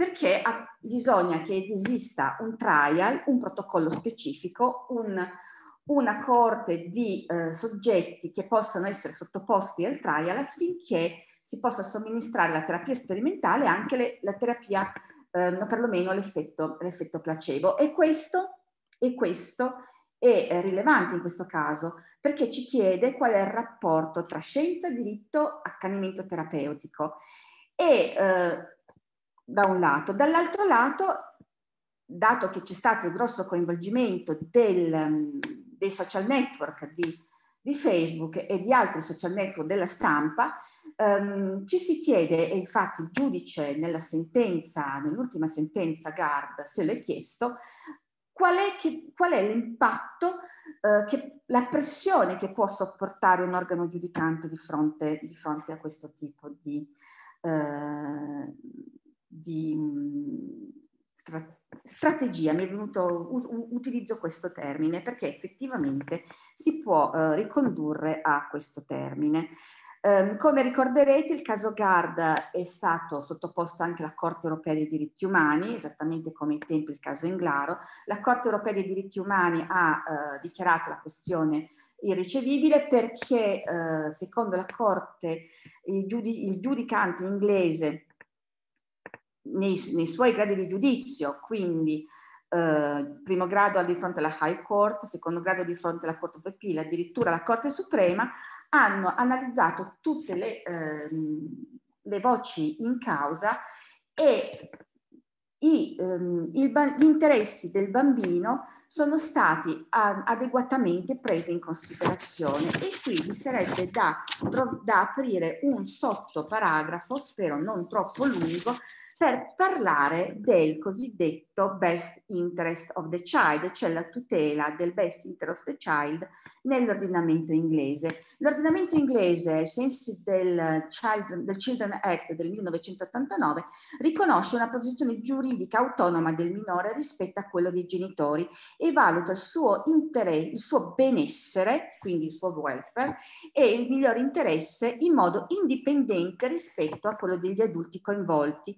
perché bisogna che esista un trial, un protocollo specifico, un, una corte di eh, soggetti che possano essere sottoposti al trial affinché si possa somministrare la terapia sperimentale e anche le, la terapia, eh, perlomeno l'effetto, l'effetto placebo. E questo, e questo è rilevante in questo caso perché ci chiede qual è il rapporto tra scienza, diritto, accanimento terapeutico. E eh, da un lato. Dall'altro lato, dato che c'è stato il grosso coinvolgimento del, dei social network di, di, Facebook e di altri social network della stampa, ehm, ci si chiede, e infatti il giudice nella sentenza, nell'ultima sentenza GARD se l'è chiesto, qual è, che, qual è l'impatto, eh, che, la pressione che può sopportare un organo giudicante di fronte, di fronte a questo tipo di, eh, di stra- strategia, mi è venuto, u- utilizzo questo termine perché effettivamente si può uh, ricondurre a questo termine. Um, come ricorderete il caso Gard è stato sottoposto anche alla Corte europea dei diritti umani, esattamente come ai tempi il caso Inglaro. La Corte europea dei diritti umani ha uh, dichiarato la questione irricevibile perché uh, secondo la Corte il, giudi- il giudicante inglese nei, nei suoi gradi di giudizio, quindi eh, primo grado di fronte alla High Court, secondo grado di fronte alla Court of Appeal, addirittura la Corte Suprema, hanno analizzato tutte le, eh, le voci in causa e i, ehm, il, gli interessi del bambino sono stati a, adeguatamente presi in considerazione e quindi sarebbe da, da aprire un sottoparagrafo, spero non troppo lungo, per parlare del cosiddetto best interest of the child, cioè la tutela del best interest of the child nell'ordinamento inglese. L'ordinamento inglese, ai sensi del, child, del Children Act del 1989, riconosce una posizione giuridica autonoma del minore rispetto a quello dei genitori e valuta il suo, interesse, il suo benessere, quindi il suo welfare, e il miglior interesse in modo indipendente rispetto a quello degli adulti coinvolti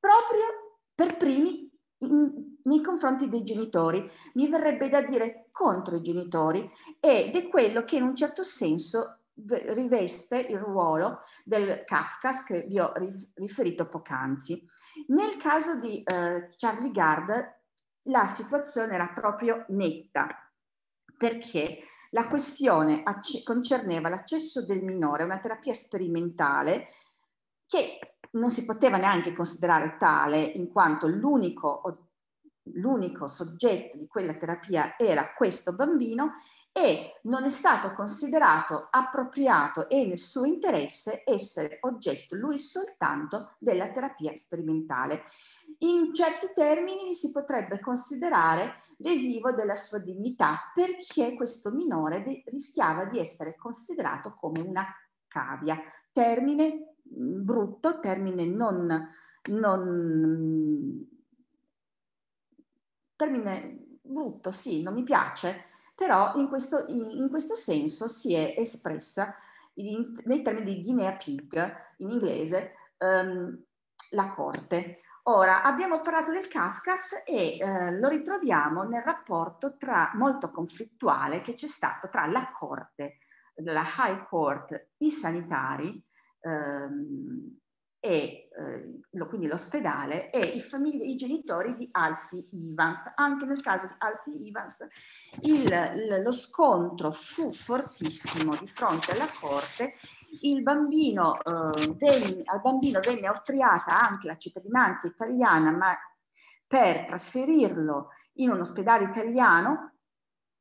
proprio per primi in, nei confronti dei genitori, mi verrebbe da dire contro i genitori ed è quello che in un certo senso riveste il ruolo del Kafkas che vi ho riferito poc'anzi. Nel caso di eh, Charlie Gard la situazione era proprio netta perché la questione concerneva l'accesso del minore a una terapia sperimentale che non si poteva neanche considerare tale in quanto l'unico, l'unico soggetto di quella terapia era questo bambino e non è stato considerato appropriato e nel suo interesse essere oggetto lui soltanto della terapia sperimentale. In certi termini si potrebbe considerare lesivo della sua dignità perché questo minore rischiava di essere considerato come una cavia, termine brutto, termine non, non termine brutto, sì, non mi piace, però in questo, in, in questo senso si è espressa in, nei termini di Guinea Pig, in inglese, um, la corte. Ora, abbiamo parlato del Kafkas e eh, lo ritroviamo nel rapporto tra, molto conflittuale che c'è stato tra la corte, la High Court, i sanitari, ehm, e eh, quindi l'ospedale e i, famigli, i genitori di Alfie Evans. Anche nel caso di Alfie Evans il, lo scontro fu fortissimo di fronte alla corte. Bambino, eh, venne, al bambino venne austriata anche la cittadinanza italiana, ma per trasferirlo in un ospedale italiano,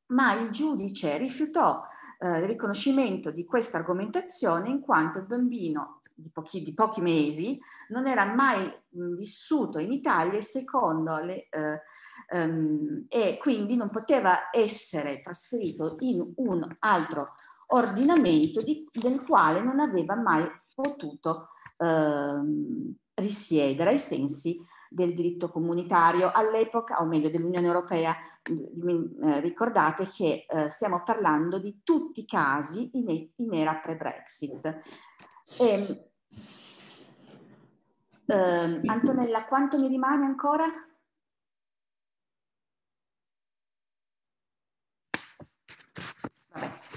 ma il giudice rifiutò eh, riconoscimento di questa argomentazione in quanto il bambino di pochi, di pochi mesi, non era mai mh, vissuto in Italia secondo le... Eh, um, e quindi non poteva essere trasferito in un altro ordinamento di, del quale non aveva mai potuto ehm, risiedere ai sensi del diritto comunitario all'epoca, o meglio dell'Unione Europea, eh, ricordate che eh, stiamo parlando di tutti i casi in, in era pre-Brexit. E, eh, Antonella, quanto mi rimane ancora?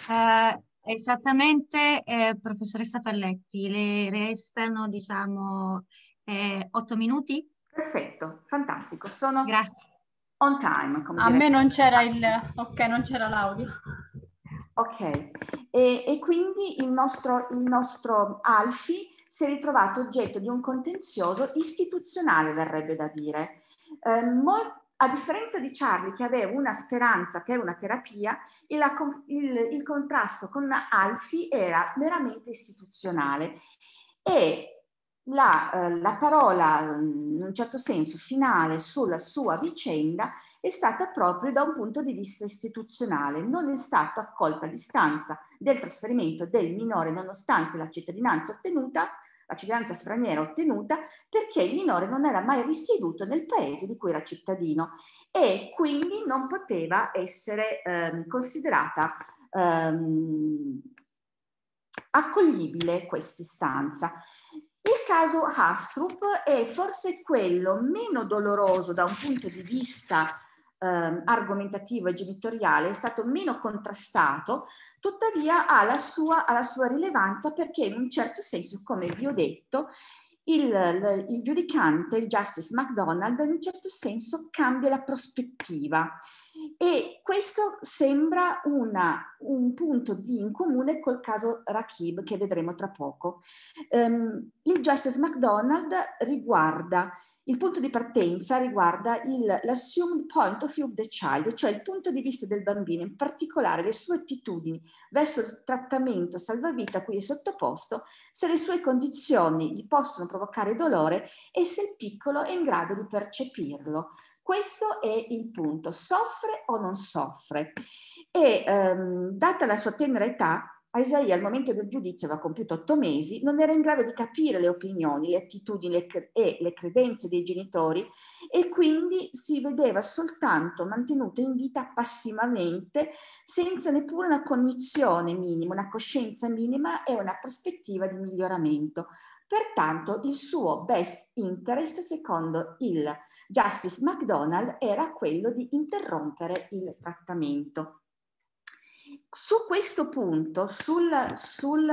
Eh, esattamente, eh, professoressa Palletti, le restano diciamo eh, otto minuti? Perfetto, fantastico. Sono Grazie. on time. A me non c'era il... ok, non c'era l'audio. Ok, e, e, quindi il nostro, il nostro Alfi si è ritrovato oggetto di un contenzioso istituzionale, verrebbe da dire. Eh, mol- a differenza di Charlie, che aveva una speranza per una terapia, il, il, il contrasto con Alfie era meramente istituzionale e la, eh, la, parola, in un certo senso, finale sulla sua vicenda è stata proprio da un punto di vista istituzionale. Non è stata accolta l'istanza del trasferimento del minore nonostante la cittadinanza ottenuta la cittadinanza straniera ottenuta perché il minore non era mai risieduto nel paese di cui era cittadino e quindi non poteva essere ehm, considerata ehm, accoglibile questa istanza. Il caso Astrup è forse quello meno doloroso da un punto di vista eh, argomentativo e genitoriale, è stato meno contrastato, tuttavia ha la, sua, ha la sua rilevanza perché in un certo senso, come vi ho detto, il, il, il, giudicante, il Justice McDonald, in un certo senso cambia la prospettiva e questo sembra una, un punto di in comune col caso Rakib che vedremo tra poco. Um, il Justice McDonald riguarda, il punto di partenza riguarda l'assumed point of view of the child, cioè il punto di vista del bambino, in particolare le sue attitudini verso il trattamento salvavita a cui è sottoposto, se le sue condizioni gli possono provocare dolore e se il piccolo è in grado di percepirlo. Questo è il punto, soffre o non soffre? E ehm, data la sua tenera età, Isaia al momento del giudizio, aveva compiuto otto mesi, non era in grado di capire le opinioni, le attitudini le e le credenze dei genitori e quindi si vedeva soltanto mantenuto in vita passivamente senza neppure una cognizione minima, una coscienza minima e una prospettiva di miglioramento. Pertanto il suo best interest, secondo il Justice McDonald, era quello di interrompere il trattamento. Su questo punto, sulla sul,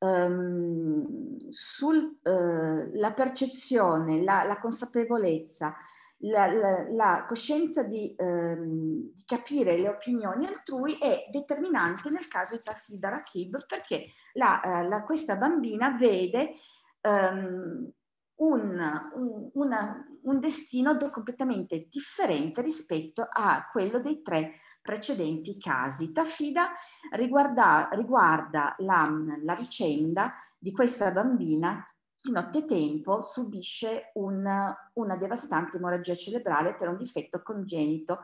um, sul, uh, percezione, la, la consapevolezza, la, la, la coscienza di, ehm, di, capire le opinioni altrui è determinante nel caso di Tafida Rakib perché la, eh, la, questa bambina vede ehm, un, un, una, un, destino completamente differente rispetto a quello dei tre precedenti casi. Tafida riguarda, riguarda la, la vicenda di questa bambina di nottetempo subisce una, una devastante emorragia cerebrale per un difetto congenito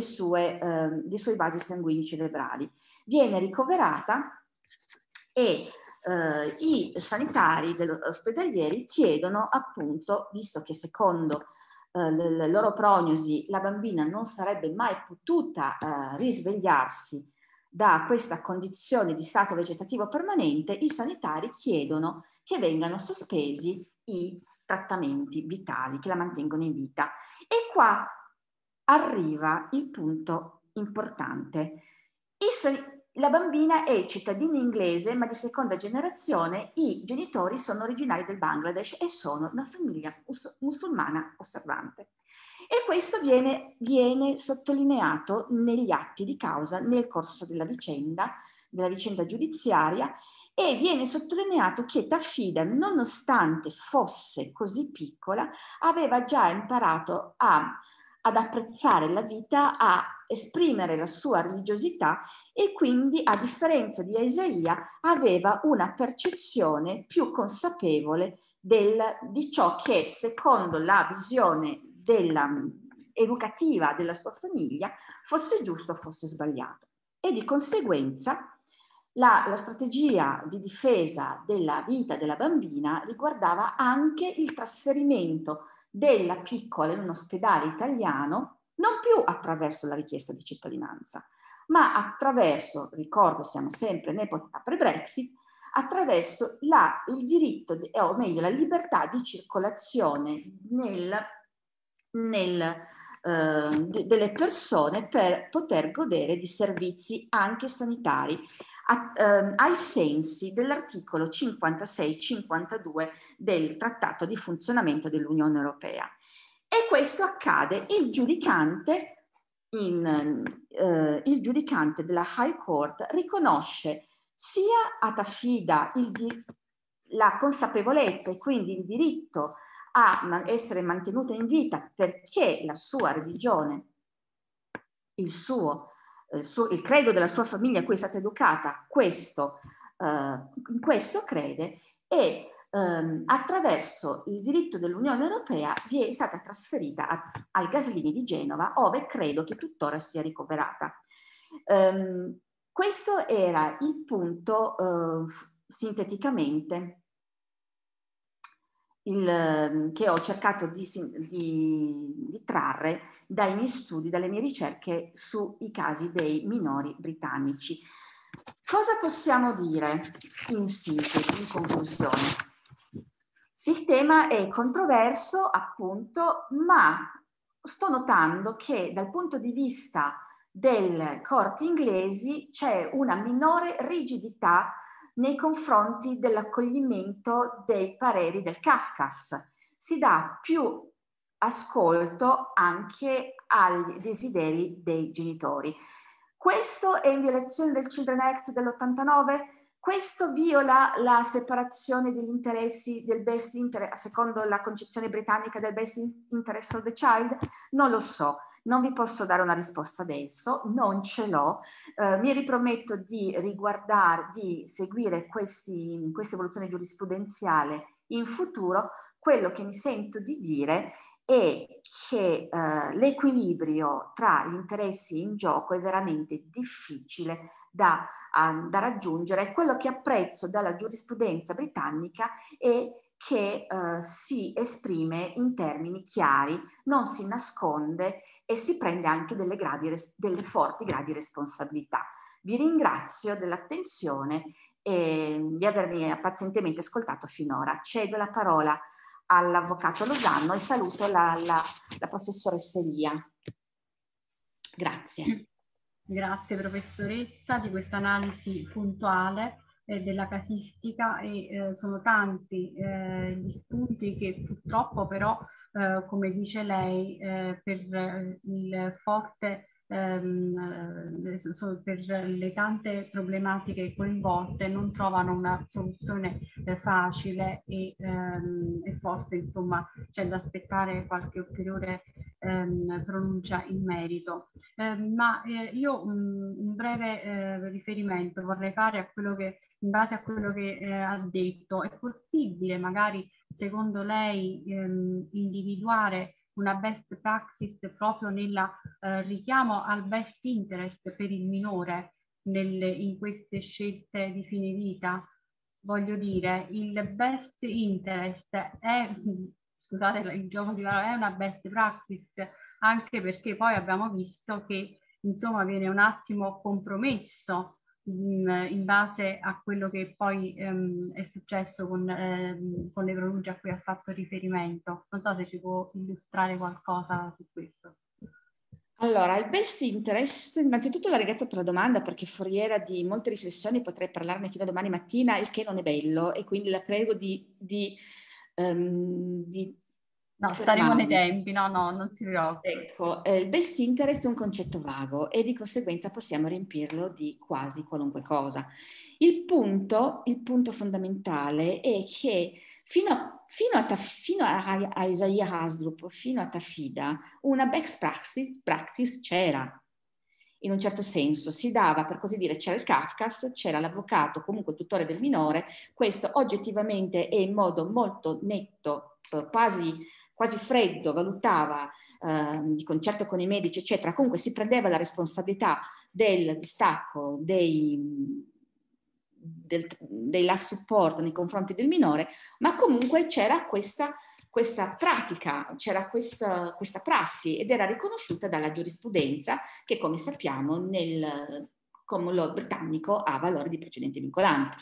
sue, eh, dei suoi vasi sanguigni cerebrali. Viene ricoverata e eh, i sanitari ospedalieri chiedono appunto, visto che secondo eh, le, loro prognosi la bambina non sarebbe mai potuta eh, risvegliarsi da questa condizione di stato vegetativo permanente, i sanitari chiedono che vengano sospesi i trattamenti vitali che la mantengono in vita. E qua arriva il punto importante. La bambina è cittadina inglese, ma di seconda generazione, i genitori sono originari del Bangladesh e sono una famiglia musulmana osservante. E questo viene, viene sottolineato negli atti di causa nel corso della vicenda, della vicenda giudiziaria e viene sottolineato che Tafida, nonostante fosse così piccola, aveva già imparato a, ad apprezzare la vita, a esprimere la sua religiosità e quindi, a differenza di Isaia, aveva una percezione più consapevole del, di ciò che, secondo la visione della, educativa della sua famiglia fosse giusto o fosse sbagliato. E di conseguenza la, la, strategia di difesa della vita della bambina riguardava anche il trasferimento della piccola in un ospedale italiano, non più attraverso la richiesta di cittadinanza, ma attraverso, ricordo siamo sempre epoca pre-Brexit, attraverso la, il diritto, o meglio la libertà di circolazione nel nel, eh, de- delle persone per poter godere di servizi anche sanitari a, eh, ai sensi dell'articolo 56-52 del Trattato di funzionamento dell'Unione Europea. E questo accade, il giudicante, in, eh, il giudicante della High Court riconosce sia a Tafida il, la consapevolezza e quindi il diritto a essere mantenuta in vita perché la sua religione, il suo, il, suo, il credo della sua famiglia a cui è stata educata, questo, eh, questo crede e ehm, attraverso il diritto dell'Unione Europea vi è stata trasferita a, al Gaslini di Genova, ove credo che tuttora sia ricoverata. Um, questo era il punto uh, sinteticamente il, ehm, che ho cercato di, di, di, trarre dai miei studi, dalle mie ricerche sui casi dei minori britannici. Cosa possiamo dire in sintesi, in conclusione? Il tema è controverso, appunto, ma sto notando che dal punto di vista delle corti inglesi c'è una minore rigidità nei confronti dell'accoglimento dei pareri del Kafkas. Si dà più ascolto anche ai desideri dei genitori. Questo è in violazione del Children Act dell'89? Questo viola la separazione degli interessi del best interest, secondo la concezione britannica del best interest of the child? Non lo so. Non vi posso dare una risposta adesso, non ce l'ho. Eh, mi riprometto di riguardare, di seguire questa evoluzione giurisprudenziale in futuro. Quello che mi sento di dire è che eh, l'equilibrio tra gli interessi in gioco è veramente difficile da, uh, da raggiungere. Quello che apprezzo dalla giurisprudenza britannica è che eh, si esprime in termini chiari, non si nasconde e si prende anche delle, gradi, delle forti gradi di responsabilità. Vi ringrazio dell'attenzione e di avermi pazientemente ascoltato finora. Cedo la parola all'avvocato Losanno e saluto la, la, la professoressa Elia. Grazie. Grazie professoressa di questa analisi puntuale eh, della casistica e eh, sono tanti eh, gli spunti che purtroppo però, eh, come dice lei, per il forte ehm, eh, per le tante problematiche coinvolte non trovano una soluzione facile e, ehm, e, forse insomma c'è da aspettare qualche ulteriore ehm, pronuncia in merito. Ma io un, un breve riferimento vorrei fare a quello che in base a quello che eh, ha detto, è possibile magari secondo lei ehm, individuare una best practice proprio nel eh, richiamo al best interest per il minore nelle, in queste scelte di fine vita. Voglio dire, il best interest è, scusate il gioco di parole, è una best practice anche perché poi abbiamo visto che insomma viene un attimo compromesso in, base a quello che poi ehm, è successo con, ehm, con le pronunce a cui ha fatto riferimento. Non so se ci può illustrare qualcosa su questo. Allora, il best interest, innanzitutto la ringrazio per la domanda perché foriera di molte riflessioni potrei parlarne fino a domani mattina, il che non è bello e quindi la prego di, di, um, di No, staremo nei tempi, no, no, non si preoccupi. Ecco, eh, il best interest è un concetto vago e di conseguenza possiamo riempirlo di quasi qualunque cosa. Il punto, il punto fondamentale è che fino a, fino a, fino a, a Isaiah Hasdrup, fino a Tafida, una best practice, practice c'era, in un certo senso, si dava, per così dire, c'era il Kafkas, c'era l'avvocato, comunque il tutore del minore, questo oggettivamente e in modo molto netto, eh, quasi quasi freddo, valutava eh, di concerto con i medici, eccetera, comunque si prendeva la responsabilità del distacco dei, del, dei life support nei confronti del minore, ma comunque c'era questa, questa pratica, c'era questa, questa prassi ed era riconosciuta dalla giurisprudenza che, come sappiamo, nel law britannico ha valore di precedente vincolante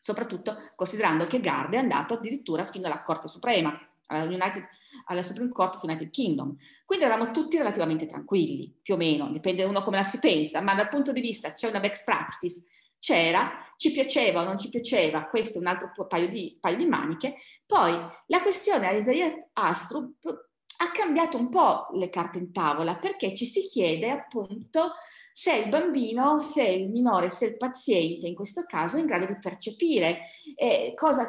soprattutto considerando che Gard è andato addirittura fino alla Corte Suprema United, alla Supreme Court of United Kingdom. Quindi eravamo tutti relativamente tranquilli, più o meno, dipende uno come la si pensa, ma dal punto di vista c'è una best practice, c'era, ci piaceva o non ci piaceva, questo è un altro paio di, paio di maniche. Poi la questione a Isaiah Astrup ha cambiato un po' le carte in tavola perché ci si chiede appunto se il bambino, se il minore, se il paziente in questo caso è in grado di percepire eh, cosa,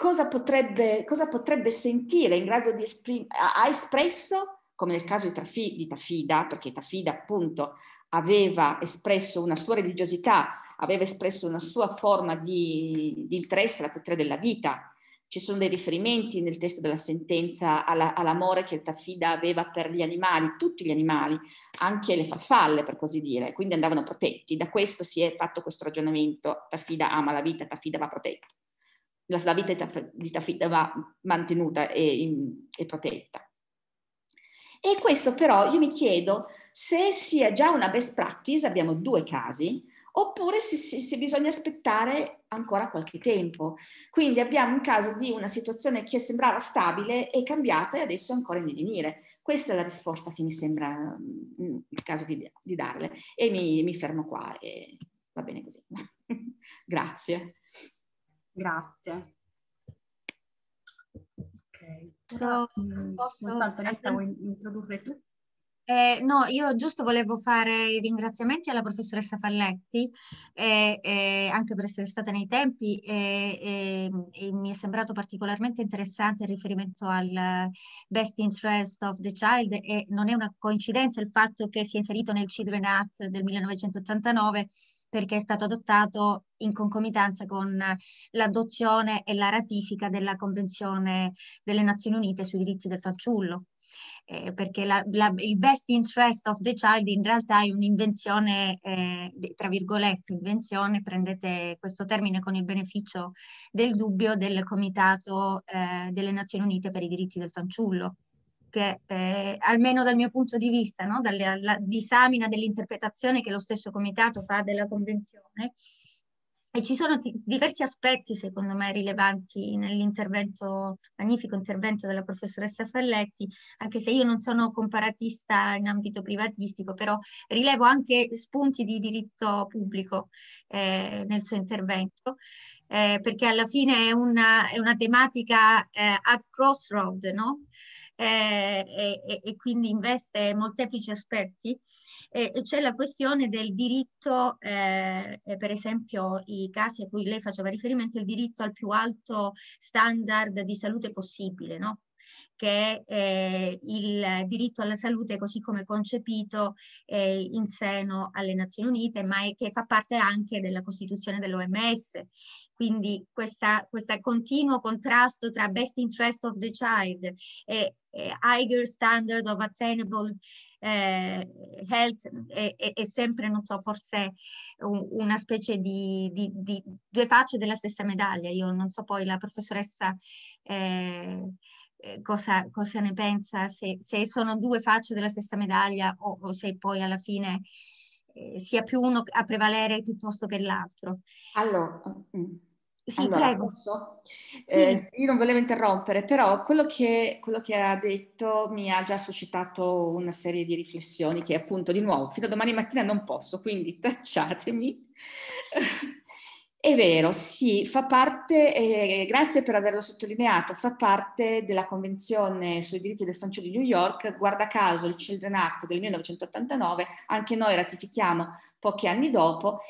cosa potrebbe, cosa potrebbe sentire in grado di esprimere, ha espresso, come nel caso di, Trafi, di Tafida, perché Tafida appunto aveva espresso una sua religiosità, aveva espresso una sua forma di, di interesse alla tutela della vita. Ci sono dei riferimenti nel testo della sentenza alla, all'amore che Tafida aveva per gli animali, tutti gli animali, anche le farfalle per così dire, quindi andavano protetti. Da questo si è fatto questo ragionamento, Tafida ama la vita, Tafida va protetta la, la vita di Tafida va mantenuta e, e protetta. E questo però io mi chiedo se sia già una best practice, abbiamo due casi, oppure se, se, se, bisogna aspettare ancora qualche tempo. Quindi abbiamo un caso di una situazione che sembrava stabile e cambiata e adesso è ancora in divenire. Questa è la risposta che mi sembra mm, il caso di, di darle e mi, mi fermo qua e va bene così. *laughs* Grazie. Grazie. Ok. So, mm, posso... Vuoi introdurre tu? Eh, no, io giusto volevo fare i ringraziamenti alla professoressa Falletti, eh, eh, anche per essere stata nei tempi e mi è sembrato particolarmente interessante il riferimento al best interest of the child e non è una coincidenza il fatto che sia inserito nel Children Act del 1989 perché è stato adottato in concomitanza con l'adozione e la ratifica della Convenzione delle Nazioni Unite sui diritti del fanciullo. Eh, perché la, la, il best interest of the child in realtà è un'invenzione, eh, tra virgolette, invenzione, prendete questo termine con il beneficio del dubbio del Comitato eh, delle Nazioni Unite per i diritti del fanciullo che eh, almeno dal mio punto di vista, no? Dalla, disamina dell'interpretazione che lo stesso comitato fa della convenzione, e ci sono t- diversi aspetti, secondo me, rilevanti nell'intervento, magnifico intervento della professoressa Falletti, anche se io non sono comparatista in ambito privatistico, però rilevo anche spunti di diritto pubblico eh, nel suo intervento, eh, perché alla fine è una, è una tematica eh, at crossroad, no? Eh, e, e, quindi investe molteplici aspetti e, c'è la questione del diritto, eh, per esempio i casi a cui lei faceva riferimento, il diritto al più alto standard di salute possibile, no? Che è eh, il diritto alla salute così come concepito eh, in seno alle Nazioni Unite, ma è, che fa parte anche della Costituzione dell'OMS. Quindi questo continuo contrasto tra best interest of the child e, e higher standard of attainable eh, health è, è, sempre, non so, forse un, una specie di, di, di, due facce della stessa medaglia. Io non so poi la professoressa eh, eh, cosa, cosa, ne pensa, se, se, sono due facce della stessa medaglia o, o se poi alla fine eh, sia più uno a prevalere piuttosto che l'altro. Allora, mm. Sì, allora, prego. Posso? Eh, sì. Io non volevo interrompere, però quello che, quello che, ha detto mi ha già suscitato una serie di riflessioni che appunto di nuovo fino a domani mattina non posso, quindi tacciatemi. È vero, sì, fa parte, eh, grazie per averlo sottolineato, fa parte della Convenzione sui diritti del fanciullo di New York, guarda caso il Children Act del 1989, anche noi ratifichiamo pochi anni dopo.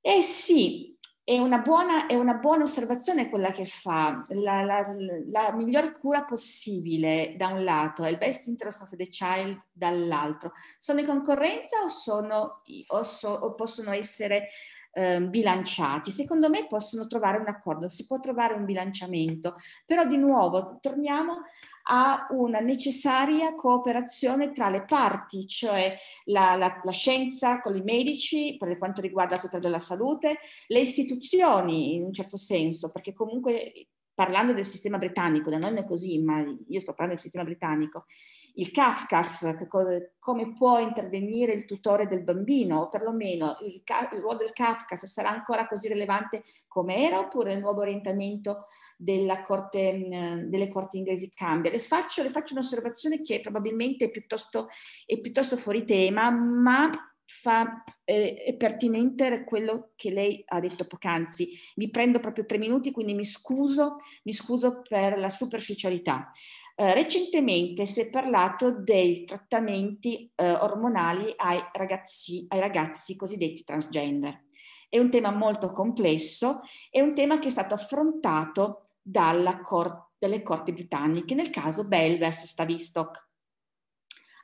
E sì, è una buona, è una buona osservazione quella che fa. La, la, la, miglior cura possibile da un lato è il best interest of the child dall'altro. Sono in concorrenza o, sono, o, so, o possono essere eh, bilanciati? Secondo me possono trovare un accordo, si può trovare un bilanciamento, però di nuovo torniamo a una necessaria cooperazione tra le parti, cioè la, la, la, scienza con i medici per quanto riguarda la tutela della salute, le istituzioni in un certo senso, perché comunque parlando del sistema britannico, da non è così, ma io sto parlando del sistema britannico, il Kafkas, come può intervenire il tutore del bambino, o perlomeno il, il ruolo del Kafkas sarà ancora così rilevante come era, oppure il nuovo orientamento corte, delle corti inglesi cambia. Le faccio, le faccio un'osservazione che probabilmente è piuttosto, è piuttosto fuori tema, ma fa, eh, è pertinente quello che lei ha detto poc'anzi. Mi prendo proprio tre minuti, quindi mi scuso, mi scuso per la superficialità. Eh, recentemente si è parlato dei trattamenti eh, ormonali ai ragazzi, ai ragazzi cosiddetti transgender. È un tema molto complesso, è un tema che è stato affrontato cor- dalle corti britanniche, nel caso Bell vs. Tavistock.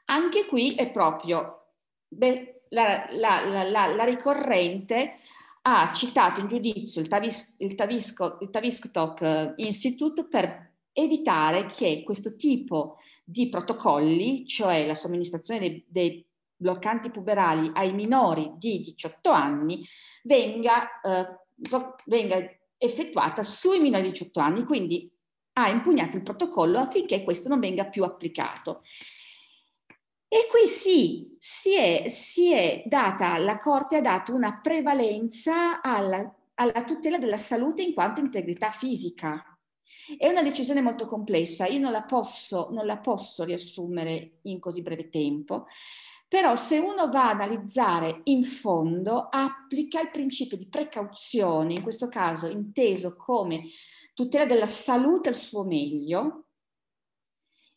Anche qui è proprio beh, la, la, la, la, ricorrente ha citato in giudizio il, Tavis, il, Tavisco, il Tavistock eh, Institute per evitare che questo tipo di protocolli, cioè la somministrazione dei, dei bloccanti puberali ai minori di 18 anni, venga, eh, venga effettuata sui minori di 18 anni, quindi ha impugnato il protocollo affinché questo non venga più applicato. E qui sì, si è, si è data, la Corte ha dato una prevalenza alla, alla tutela della salute in quanto integrità fisica. È una decisione molto complessa, io non la posso, non la posso riassumere in così breve tempo, però se uno va a analizzare in fondo, applica il principio di precauzione, in questo caso inteso come tutela della salute al suo meglio,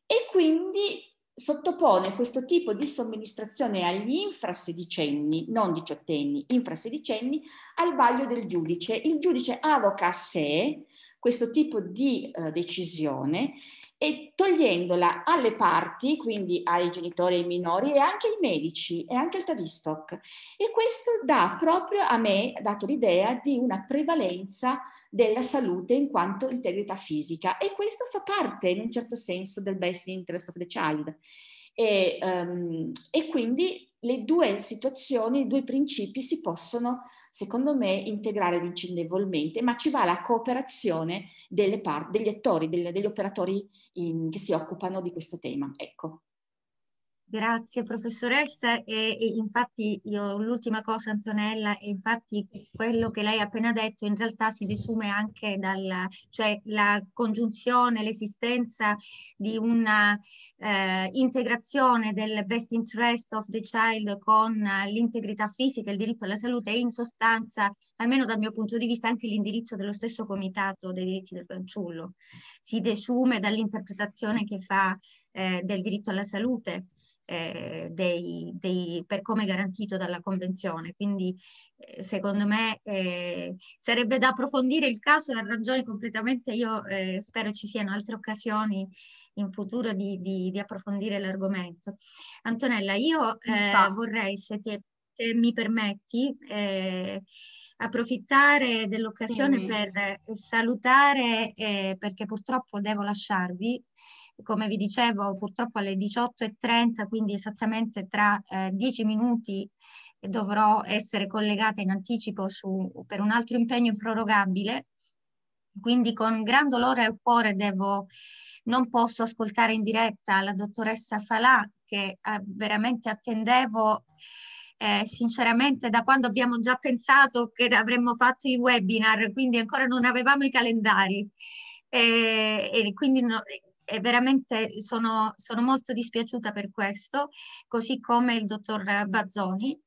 e quindi sottopone questo tipo di somministrazione agli infrasedicenni, non diciottenni, infrasedicenni, al vaglio del giudice. Il giudice avoca a sé questo tipo di uh, decisione e togliendola alle parti, quindi ai genitori e ai minori e anche ai medici e anche al Tavistock. E questo dà proprio a me, dato l'idea di una prevalenza della salute in quanto integrità fisica e questo fa parte in un certo senso del best interest of the child. E, um, e quindi le due situazioni, i due principi si possono, secondo me, integrare vicendevolmente, ma ci va la cooperazione part- degli attori, delle, degli operatori in, che si occupano di questo tema. Ecco. Grazie professoressa. E, e infatti io l'ultima cosa Antonella e infatti quello che lei ha appena detto in realtà si desume anche dalla cioè la congiunzione, l'esistenza di una eh, integrazione del best interest of the child con l'integrità fisica il diritto alla salute e in sostanza almeno dal mio punto di vista anche l'indirizzo dello stesso comitato dei diritti del fanciullo. Si desume dall'interpretazione che fa eh, del diritto alla salute eh, dei, dei, per come garantito dalla Convenzione. Quindi eh, secondo me eh, sarebbe da approfondire il caso e ha ragione completamente. Io eh, spero ci siano altre occasioni in futuro di, di, di approfondire l'argomento. Antonella, io eh, vorrei, se, ti, se, mi permetti, eh, approfittare dell'occasione sì. per salutare, perché purtroppo devo lasciarvi, come vi dicevo, purtroppo alle 18.30, quindi esattamente tra eh, 10 minuti dovrò essere collegata in anticipo su, per un altro impegno improrogabile. Quindi con gran dolore al cuore devo, non posso ascoltare in diretta la dottoressa Falà che eh, veramente attendevo eh, sinceramente da quando abbiamo già pensato che avremmo fatto i webinar, quindi ancora non avevamo i calendari. E, e quindi no, e veramente sono, sono, molto dispiaciuta per questo, così come il dottor Bazzoni.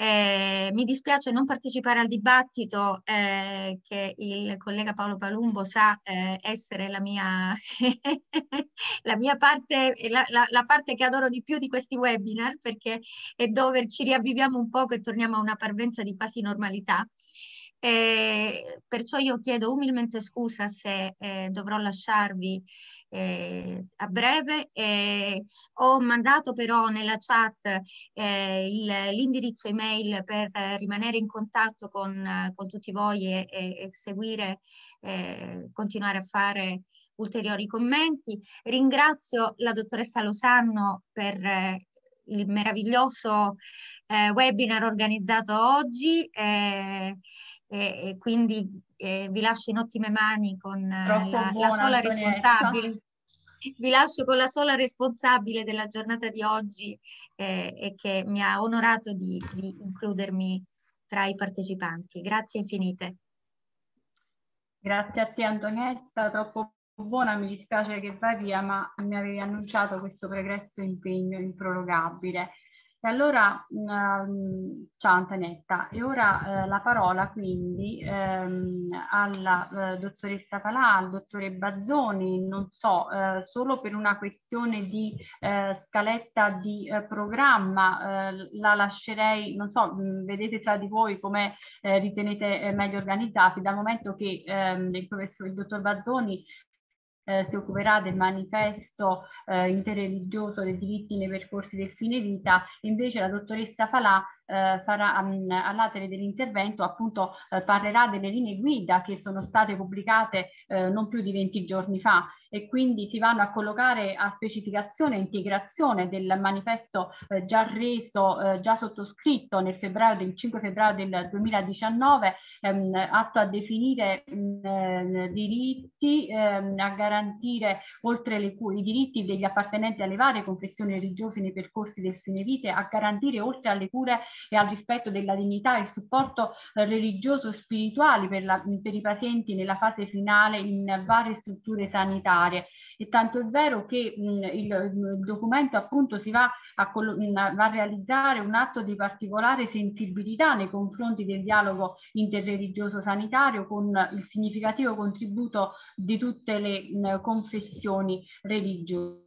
Eh, mi dispiace non partecipare al dibattito eh, che il collega Paolo Palumbo sa eh, essere la mia, *laughs* la mia parte, la, la, la, parte che adoro di più di questi webinar, perché è dove ci riavviviamo un po' e torniamo a una parvenza di quasi normalità. Eh, perciò io chiedo umilmente scusa se eh, dovrò lasciarvi eh, a breve. Eh, ho mandato però nella chat eh, l'indirizzo email per rimanere in contatto con, con tutti voi e, e, e seguire, eh, continuare a fare ulteriori commenti. Ringrazio la dottoressa Losanno per eh, il meraviglioso eh, webinar organizzato oggi e, e quindi eh, vi lascio in ottime mani con eh, la, la, sola responsabile. *laughs* Vi lascio con la sola responsabile della giornata di oggi eh, e che mi ha onorato di, di includermi tra i partecipanti. Grazie infinite. Grazie a te Antonietta, troppo buona, mi dispiace che vai via, ma mi avevi annunciato questo pregresso impegno improrogabile. E allora, um, ciao Antonetta, e ora eh, la parola quindi ehm, alla eh, dottoressa Palà, al dottore Bazzoni, non so, eh, solo per una questione di eh, scaletta di eh, programma, eh, la lascerei, non so, mh, vedete tra di voi come ritenete meglio organizzati, dal momento che ehm, il professor, il dottor Bazzoni eh, si occuperà del manifesto eh, interreligioso dei diritti nei percorsi del fine vita, invece la dottoressa Falà eh, farà um, all'atere dell'intervento appunto eh, parlerà delle linee guida che sono state pubblicate eh, non più di 20 giorni fa. E quindi si vanno a collocare a specificazione e integrazione del manifesto eh, già reso, eh, già sottoscritto nel febbraio del 5 febbraio del 2019, ehm, atto a definire mh, mm, eh, diritti, ehm, a garantire oltre le i diritti degli appartenenti alle varie confessioni religiose nei percorsi del fine vita, a garantire oltre alle cure e al rispetto della dignità e supporto eh, religioso spirituali per, la, per i pazienti nella fase finale in varie strutture sanitarie. E tanto è vero che mh, il, il, documento appunto si va a, va a, realizzare un atto di particolare sensibilità nei confronti del dialogo interreligioso sanitario con il significativo contributo di tutte le mh, confessioni religiose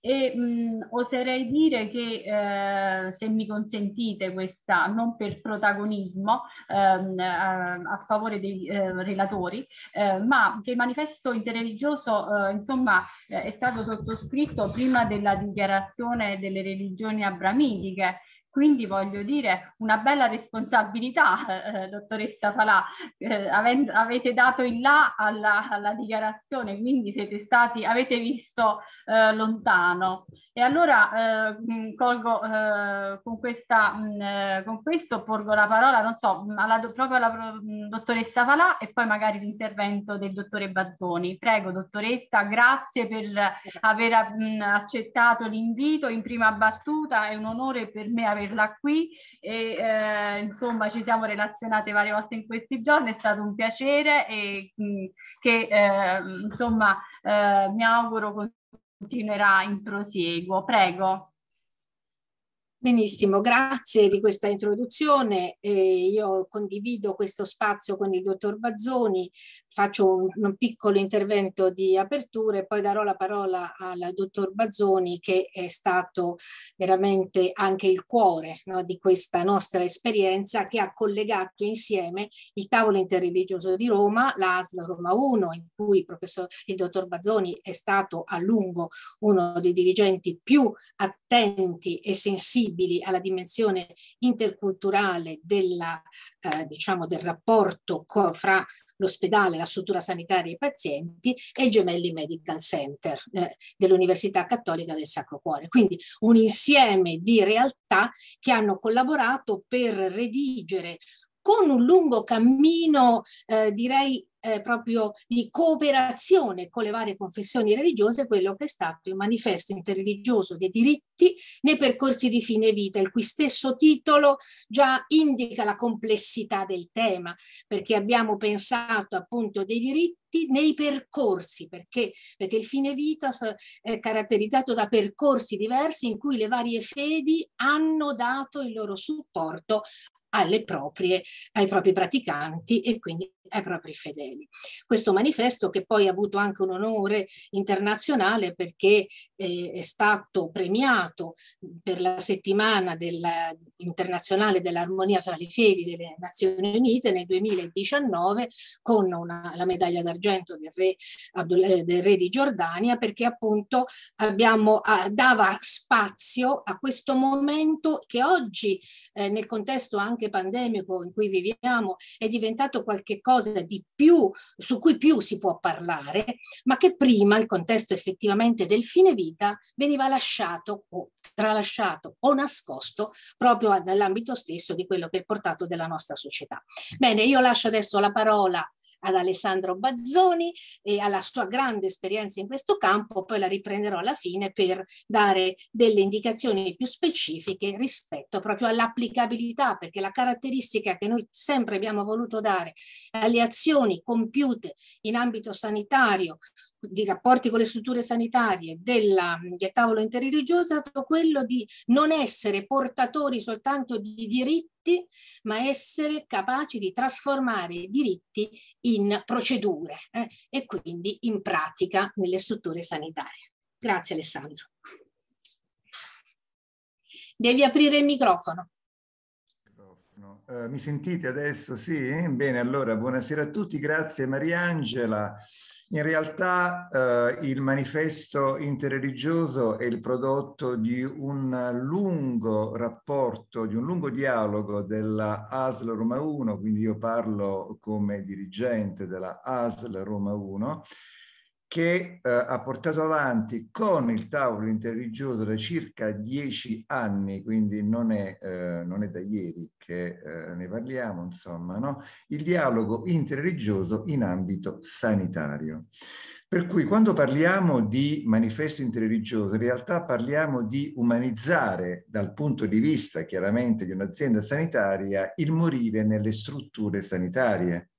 e mh, oserei dire che eh, se mi consentite questa non per protagonismo ehm, a, a, favore dei eh, relatori eh, ma che il manifesto interreligioso eh, insomma eh, è stato sottoscritto prima della dichiarazione delle religioni abramitiche quindi voglio dire una bella responsabilità, eh, dottoressa Falà, eh, avendo, avete dato il là alla, alla, dichiarazione, quindi siete stati, avete visto eh, lontano. E allora eh, colgo eh, con, questa, mh, eh, con questo porgo la parola, non so, alla, proprio alla mh, dottoressa Falà e poi magari l'intervento del dottore Bazzoni. Prego, dottoressa, grazie per aver mh, accettato l'invito in prima battuta, è un onore per me averla qui e eh, insomma ci siamo relazionate varie volte in questi giorni, è stato un piacere e che eh, insomma eh, mi auguro continuerà in prosieguo. Prego. Benissimo, grazie di questa introduzione. Eh, io condivido questo spazio con il dottor Bazzoni, faccio un, un, piccolo intervento di apertura e poi darò la parola al dottor Bazzoni che è stato veramente anche il cuore no, di questa nostra esperienza che ha collegato insieme il tavolo interreligioso di Roma, l'ASL Roma 1, in cui il, professor, il dottor Bazzoni è stato a lungo uno dei dirigenti più attenti e sensibili sensibili alla dimensione interculturale della, eh, diciamo, del rapporto fra l'ospedale, la struttura sanitaria e i pazienti e il Gemelli Medical Center eh, dell'Università Cattolica del Sacro Cuore. Quindi un insieme di realtà che hanno collaborato per redigere con un lungo cammino, eh, direi eh, proprio di cooperazione con le varie confessioni religiose, quello che è stato il manifesto interreligioso dei diritti nei percorsi di fine vita, il cui stesso titolo già indica la complessità del tema, perché abbiamo pensato appunto dei diritti nei percorsi, perché, perché il fine vita è caratterizzato da percorsi diversi in cui le varie fedi hanno dato il loro supporto proprie, ai propri praticanti e quindi ai propri fedeli. Questo manifesto che poi ha avuto anche un onore internazionale perché eh, è stato premiato per la settimana del, internazionale dell'armonia tra le fedi delle Nazioni Unite nel 2019 con una, la medaglia d'argento del re, eh, del re di Giordania perché appunto abbiamo, dava spazio a questo momento che oggi eh, nel contesto anche pandemico in cui viviamo è diventato qualcosa di più, su cui più si può parlare, ma che prima il contesto effettivamente del fine vita veniva lasciato o tralasciato o nascosto proprio nell'ambito stesso di quello che è il portato della nostra società. Bene, io lascio adesso la parola ad Alessandro Bazzoni e alla sua grande esperienza in questo campo, poi la riprenderò alla fine per dare delle indicazioni più specifiche rispetto proprio all'applicabilità, perché la caratteristica che noi sempre abbiamo voluto dare alle azioni compiute in ambito sanitario, di rapporti con le strutture sanitarie, della, del tavolo interreligioso, è stato quello di non essere portatori soltanto di diritti diritti, ma essere capaci di trasformare i diritti in procedure eh, e quindi in pratica nelle strutture sanitarie. Grazie Alessandro. Devi aprire il microfono. Uh, mi sentite adesso? Sì? Bene, allora buonasera a tutti, grazie Mariangela. In realtà eh, il manifesto interreligioso è il prodotto di un lungo rapporto, di un lungo dialogo della ASL Roma 1, quindi io parlo come dirigente della ASL Roma 1, che eh, ha portato avanti con il tavolo interreligioso da circa dieci anni, quindi non è, eh, non è da ieri che eh, ne parliamo, insomma, no? il dialogo interreligioso in ambito sanitario. Per cui quando parliamo di manifesto interreligioso, in realtà parliamo di umanizzare dal punto di vista chiaramente di un'azienda sanitaria il morire nelle strutture sanitarie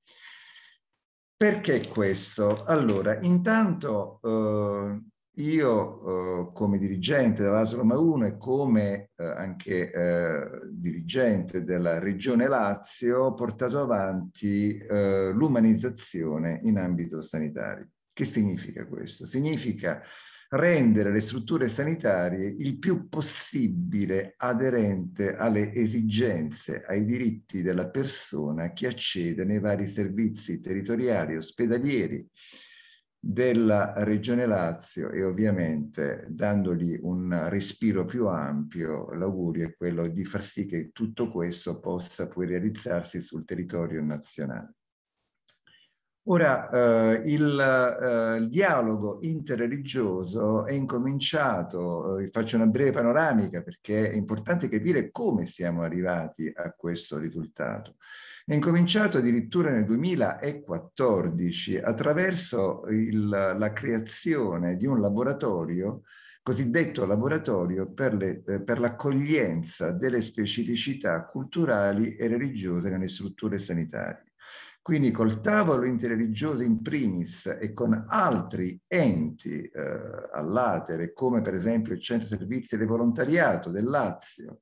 perché questo? Allora, intanto eh, io eh, come dirigente dell'ASL Roma 1 e come eh, anche eh, dirigente della Regione Lazio ho portato avanti eh, l'umanizzazione in ambito sanitario. Che significa questo? Significa rendere le strutture sanitarie il più possibile aderente alle esigenze, ai diritti della persona che accede nei vari servizi territoriali, ospedalieri, della Regione Lazio e ovviamente dandogli un respiro più ampio, l'augurio è quello di far sì che tutto questo possa poi realizzarsi sul territorio nazionale. Ora, eh, il, eh, il, dialogo interreligioso è incominciato, eh, faccio una breve panoramica perché è importante capire come siamo arrivati a questo risultato. È incominciato addirittura nel 2014 attraverso il, la creazione di un laboratorio cosiddetto laboratorio per, eh, per l'accoglienza delle specificità culturali e religiose nelle strutture sanitarie. Quindi col tavolo interreligioso in primis e con altri enti eh, all'atere, come per esempio il Centro Servizi del Volontariato del Lazio,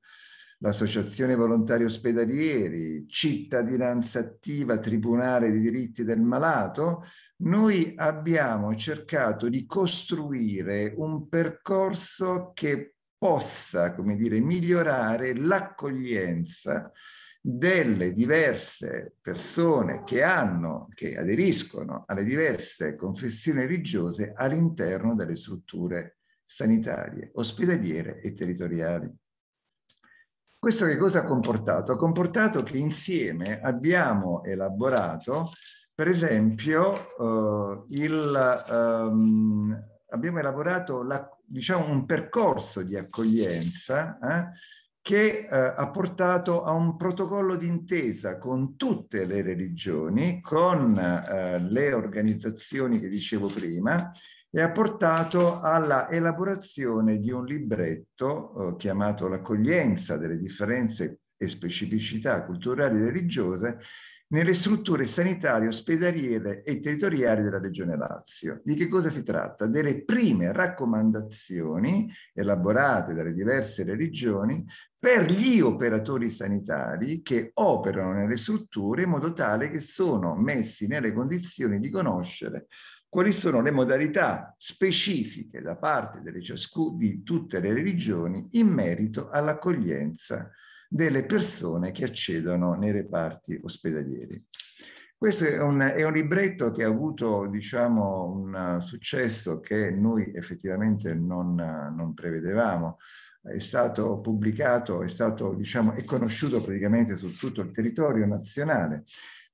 l'Associazione Volontari Ospedalieri, Cittadinanza Attiva, Tribunale dei diritti del malato, noi abbiamo cercato di costruire un percorso che possa, come dire, migliorare l'accoglienza delle diverse persone che hanno, che aderiscono alle diverse confessioni religiose all'interno delle strutture sanitarie, ospedaliere e territoriali. Questo che cosa ha comportato? Ha comportato che insieme abbiamo elaborato, per esempio, eh, il, um, abbiamo elaborato la, diciamo, un percorso di accoglienza eh, che eh, ha portato a un protocollo d'intesa con tutte le religioni, con eh, le organizzazioni che dicevo prima, e ha portato alla elaborazione di un libretto eh, chiamato L'accoglienza delle differenze e specificità culturali e religiose nelle strutture sanitarie, ospedaliere e territoriali della Regione Lazio. Di che cosa si tratta? Delle prime raccomandazioni elaborate dalle diverse religioni per gli operatori sanitari che operano nelle strutture in modo tale che sono messi nelle condizioni di conoscere quali sono le modalità specifiche da parte di tutte le religioni in merito all'accoglienza delle persone che accedono nei reparti ospedalieri. Questo è un, è un, libretto che ha avuto diciamo, un successo che noi effettivamente non, non prevedevamo. È stato pubblicato, è stato diciamo, è conosciuto praticamente su tutto il territorio nazionale.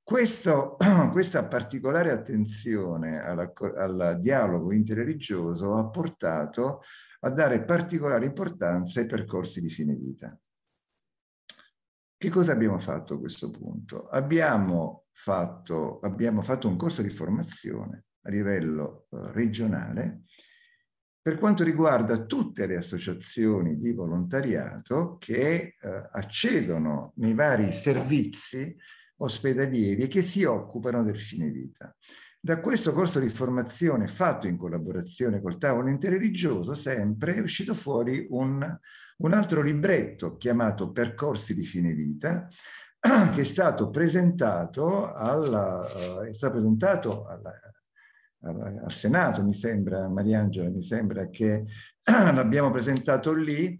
Questo, *clears throat* questa particolare attenzione al dialogo interreligioso ha portato a dare particolare importanza ai percorsi di fine vita. Che cosa abbiamo fatto a questo punto? Abbiamo fatto, abbiamo fatto un corso di formazione a livello eh, regionale per quanto riguarda tutte le associazioni di volontariato che eh, accedono nei vari servizi ospedalieri che si occupano del fine vita. Da questo corso di formazione fatto in collaborazione col tavolo interreligioso sempre è uscito fuori un, un altro libretto chiamato Percorsi di fine vita *clears throat* che è stato presentato, alla, uh, è stato presentato alla, alla, al Senato, mi sembra, Mariangela, mi sembra che *clears throat* l'abbiamo presentato lì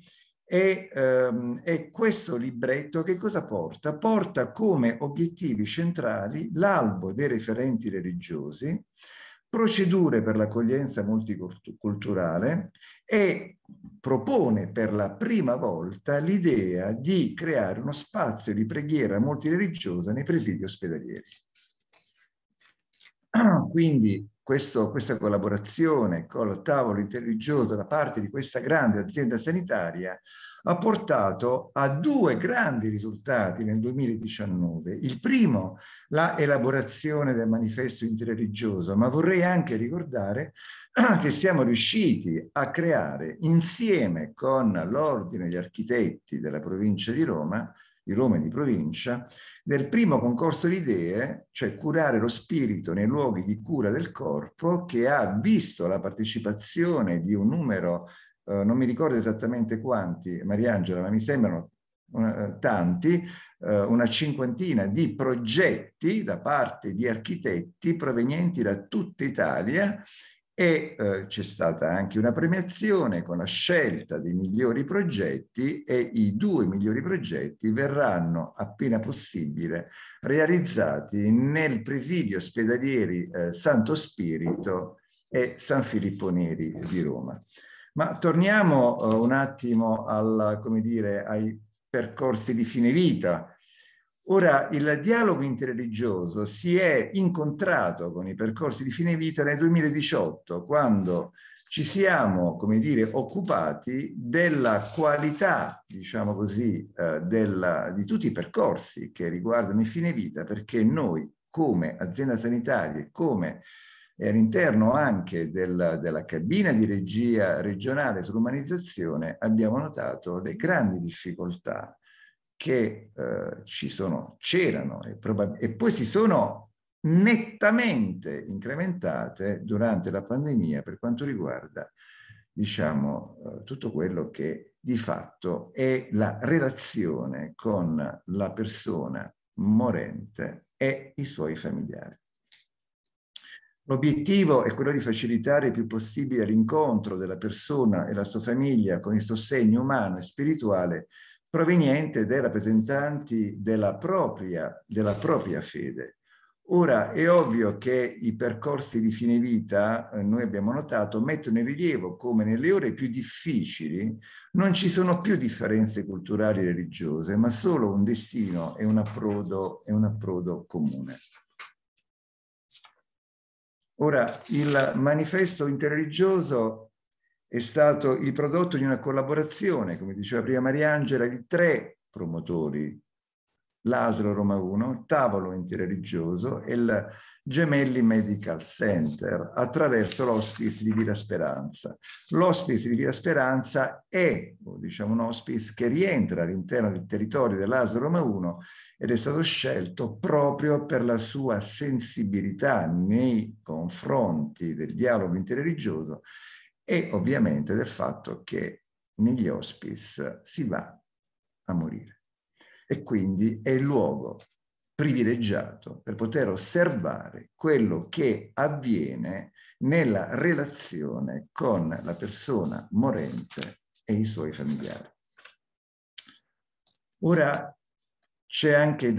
e, ehm, e, questo libretto che cosa porta? Porta come obiettivi centrali l'albo dei referenti religiosi, procedure per l'accoglienza multiculturale e propone per la prima volta l'idea di creare uno spazio di preghiera multireligiosa nei presidi ospedalieri. *clears throat* Quindi questo, questa collaborazione con il tavolo interreligioso da parte di questa grande azienda sanitaria ha portato a due grandi risultati nel 2019. Il primo, la elaborazione del manifesto interreligioso, ma vorrei anche ricordare *clears throat* che siamo riusciti a creare insieme con l'Ordine degli Architetti della provincia di Roma di Roma e di provincia, del primo concorso di idee, cioè curare lo spirito nei luoghi di cura del corpo, che ha visto la partecipazione di un numero, eh, non mi ricordo esattamente quanti, Mariangela, ma mi sembrano uh, tanti, uh, una cinquantina di progetti da parte di architetti provenienti da tutta Italia e eh, c'è stata anche una premiazione con la scelta dei migliori progetti e i due migliori progetti verranno appena possibile realizzati nel presidio ospedalieri eh, Santo Spirito e San Filippo Neri di Roma. Ma torniamo uh, un attimo al, dire, ai percorsi di fine vita. Ora, il dialogo interreligioso si è incontrato con i percorsi di fine vita nel 2018, quando ci siamo, come dire, occupati della qualità, diciamo così, eh, della, di tutti i percorsi che riguardano il fine vita, perché noi come azienda sanitaria, come all'interno anche del, della cabina di regia regionale sull'umanizzazione, abbiamo notato le grandi difficoltà che eh, ci sono, c'erano e, e poi si sono nettamente incrementate durante la pandemia per quanto riguarda diciamo eh, tutto quello che di fatto è la relazione con la persona morente e i suoi familiari. L'obiettivo è quello di facilitare il più possibile l'incontro della persona e la sua famiglia con il sostegno umano e spirituale proveniente dai rappresentanti della propria, della propria fede. Ora, è ovvio che i percorsi di fine vita, eh, noi abbiamo notato, mettono in rilievo come nelle ore più difficili non ci sono più differenze culturali e religiose, ma solo un destino e un approdo, e un approdo comune. Ora, il manifesto interreligioso è stato il prodotto di una collaborazione, come diceva prima Mariangela, di tre promotori, l'Aslo Roma 1, il Tavolo Interreligioso e il Gemelli Medical Center attraverso l'hospice di Villa Speranza. L'hospice di Villa Speranza è diciamo, un hospice che rientra all'interno del territorio dell'Aslo Roma 1 ed è stato scelto proprio per la sua sensibilità nei confronti del dialogo interreligioso e ovviamente del fatto che negli hospice si va a morire. E quindi è il luogo privilegiato per poter osservare quello che avviene nella relazione con la persona morente e i suoi familiari. Ora c'è anche *clears throat*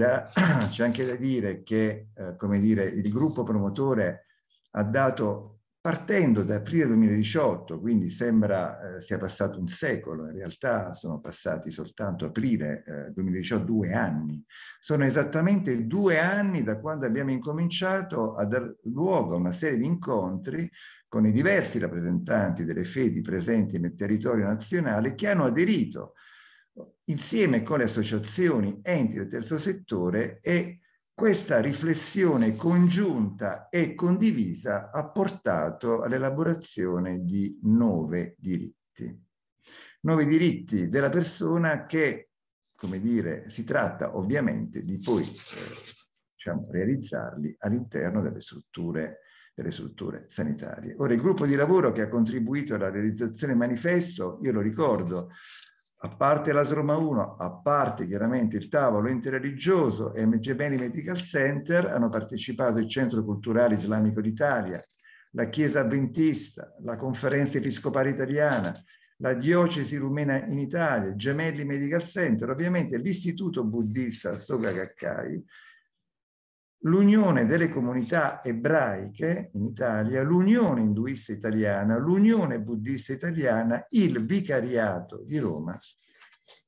anche da dire che, eh, come dire, il gruppo promotore ha dato partendo da aprile 2018, quindi sembra eh, sia passato un secolo, in realtà sono passati soltanto aprile eh, 2018, due anni. Sono esattamente due anni da quando abbiamo incominciato a dar luogo a una serie di incontri con i diversi rappresentanti delle fedi presenti nel territorio nazionale che hanno aderito insieme con le associazioni, enti del terzo settore e questa riflessione congiunta e condivisa ha portato all'elaborazione di nove diritti. Nove diritti della persona che, come dire, si tratta ovviamente di poi eh, diciamo, realizzarli all'interno delle strutture, delle strutture sanitarie. Ora, il gruppo di lavoro che ha contribuito alla realizzazione manifesto, io lo ricordo, a parte la Roma 1, a parte chiaramente il tavolo interreligioso e il Gemelli Medical Center, hanno partecipato il Centro Culturale Islamico d'Italia, la Chiesa Adventista, la Conferenza Episcopale Italiana, la Diocesi Rumena in Italia, Gemelli Medical Center, ovviamente l'Istituto Buddista Soga Gakkai, l'Unione delle comunità ebraiche in Italia, l'Unione induista italiana, l'Unione buddista italiana, il Vicariato di Roma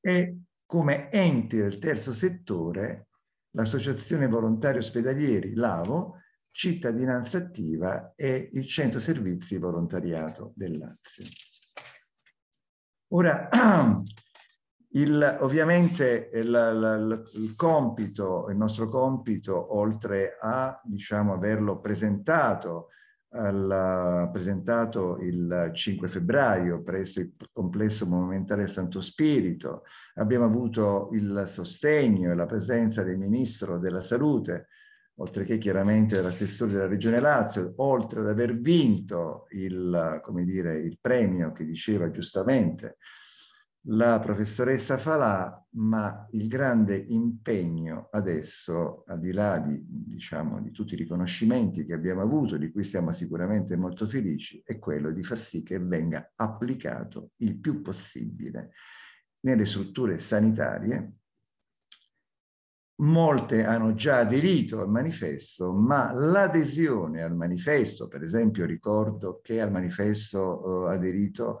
e come enti del terzo settore l'Associazione Volontari Ospedalieri, l'AVO, Cittadinanza Attiva e il Centro Servizi Volontariato del Lazio. Ora, *clears throat* Il, ovviamente il, il, il, compito, il nostro compito, oltre a diciamo, averlo presentato, al, presentato il 5 febbraio presso il complesso monumentale Santo Spirito, abbiamo avuto il sostegno e la presenza del Ministro della Salute, oltre che chiaramente dell'assessore della Regione Lazio, oltre ad aver vinto il, dire, il premio che diceva giustamente la professoressa Falà, ma il grande impegno adesso, al di là di, diciamo, di tutti i riconoscimenti che abbiamo avuto, di cui siamo sicuramente molto felici, è quello di far sì che venga applicato il più possibile nelle strutture sanitarie. Molte hanno già aderito al manifesto, ma l'adesione al manifesto, per esempio ricordo che al manifesto eh, aderito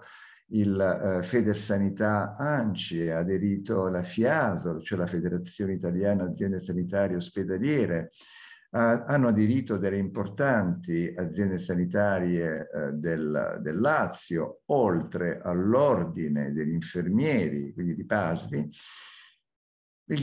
il eh, Federsanità ANCI, ha aderito la FIASO, cioè la Federazione Italiana Aziende Sanitarie Ospedaliere, hanno aderito delle importanti aziende sanitarie eh, del, del, Lazio, oltre all'ordine degli infermieri, quindi di PASVI,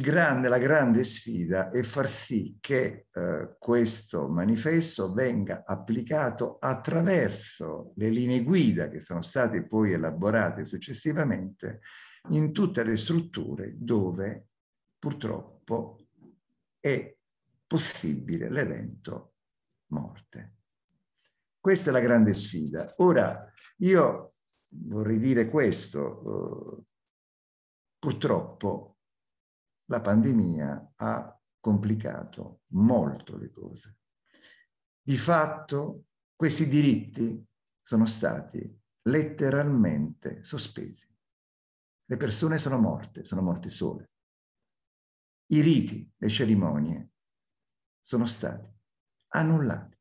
grande, la grande sfida è far sì che eh, questo manifesto venga applicato attraverso le linee guida che sono state poi elaborate successivamente in tutte le strutture dove purtroppo è possibile l'evento morte. Questa è la grande sfida. Ora, io vorrei dire questo, eh, purtroppo la pandemia ha complicato molto le cose. Di fatto questi diritti sono stati letteralmente sospesi. Le persone sono morte, sono morte sole. I riti, le cerimonie sono stati annullati.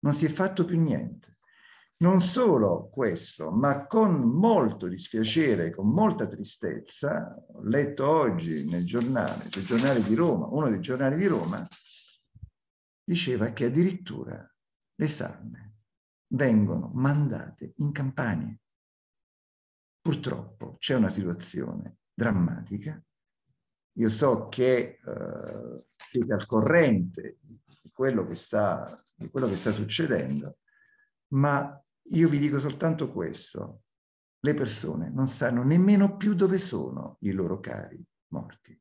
Non si è fatto più niente. Non solo questo, ma con molto dispiacere, con molta tristezza, ho letto oggi nel giornale, nel giornale di Roma, uno dei giornali di Roma, diceva che addirittura le salme vengono mandate in campagna. Purtroppo c'è una situazione drammatica. Io so che eh, siete al corrente di quello, sta, di quello che sta succedendo, ma io vi dico soltanto questo. Le persone non sanno nemmeno più dove sono i loro cari morti.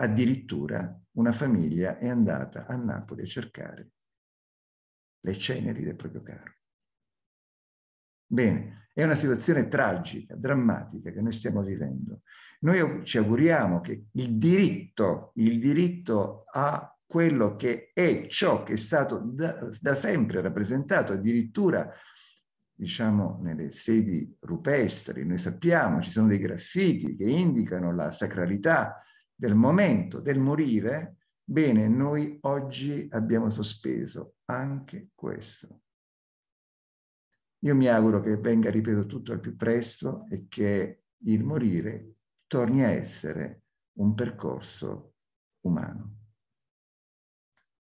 Addirittura una famiglia è andata a Napoli a cercare le ceneri del proprio caro. Bene, è una situazione tragica, drammatica che noi stiamo vivendo. Noi ci auguriamo che il diritto, il diritto a quello che è ciò che è stato da, da sempre rappresentato addirittura diciamo nelle sedi rupestri, noi sappiamo ci sono dei graffiti che indicano la sacralità del momento del morire, bene, noi oggi abbiamo sospeso anche questo. Io mi auguro che venga ripetuto tutto al più presto e che il morire torni a essere un percorso umano.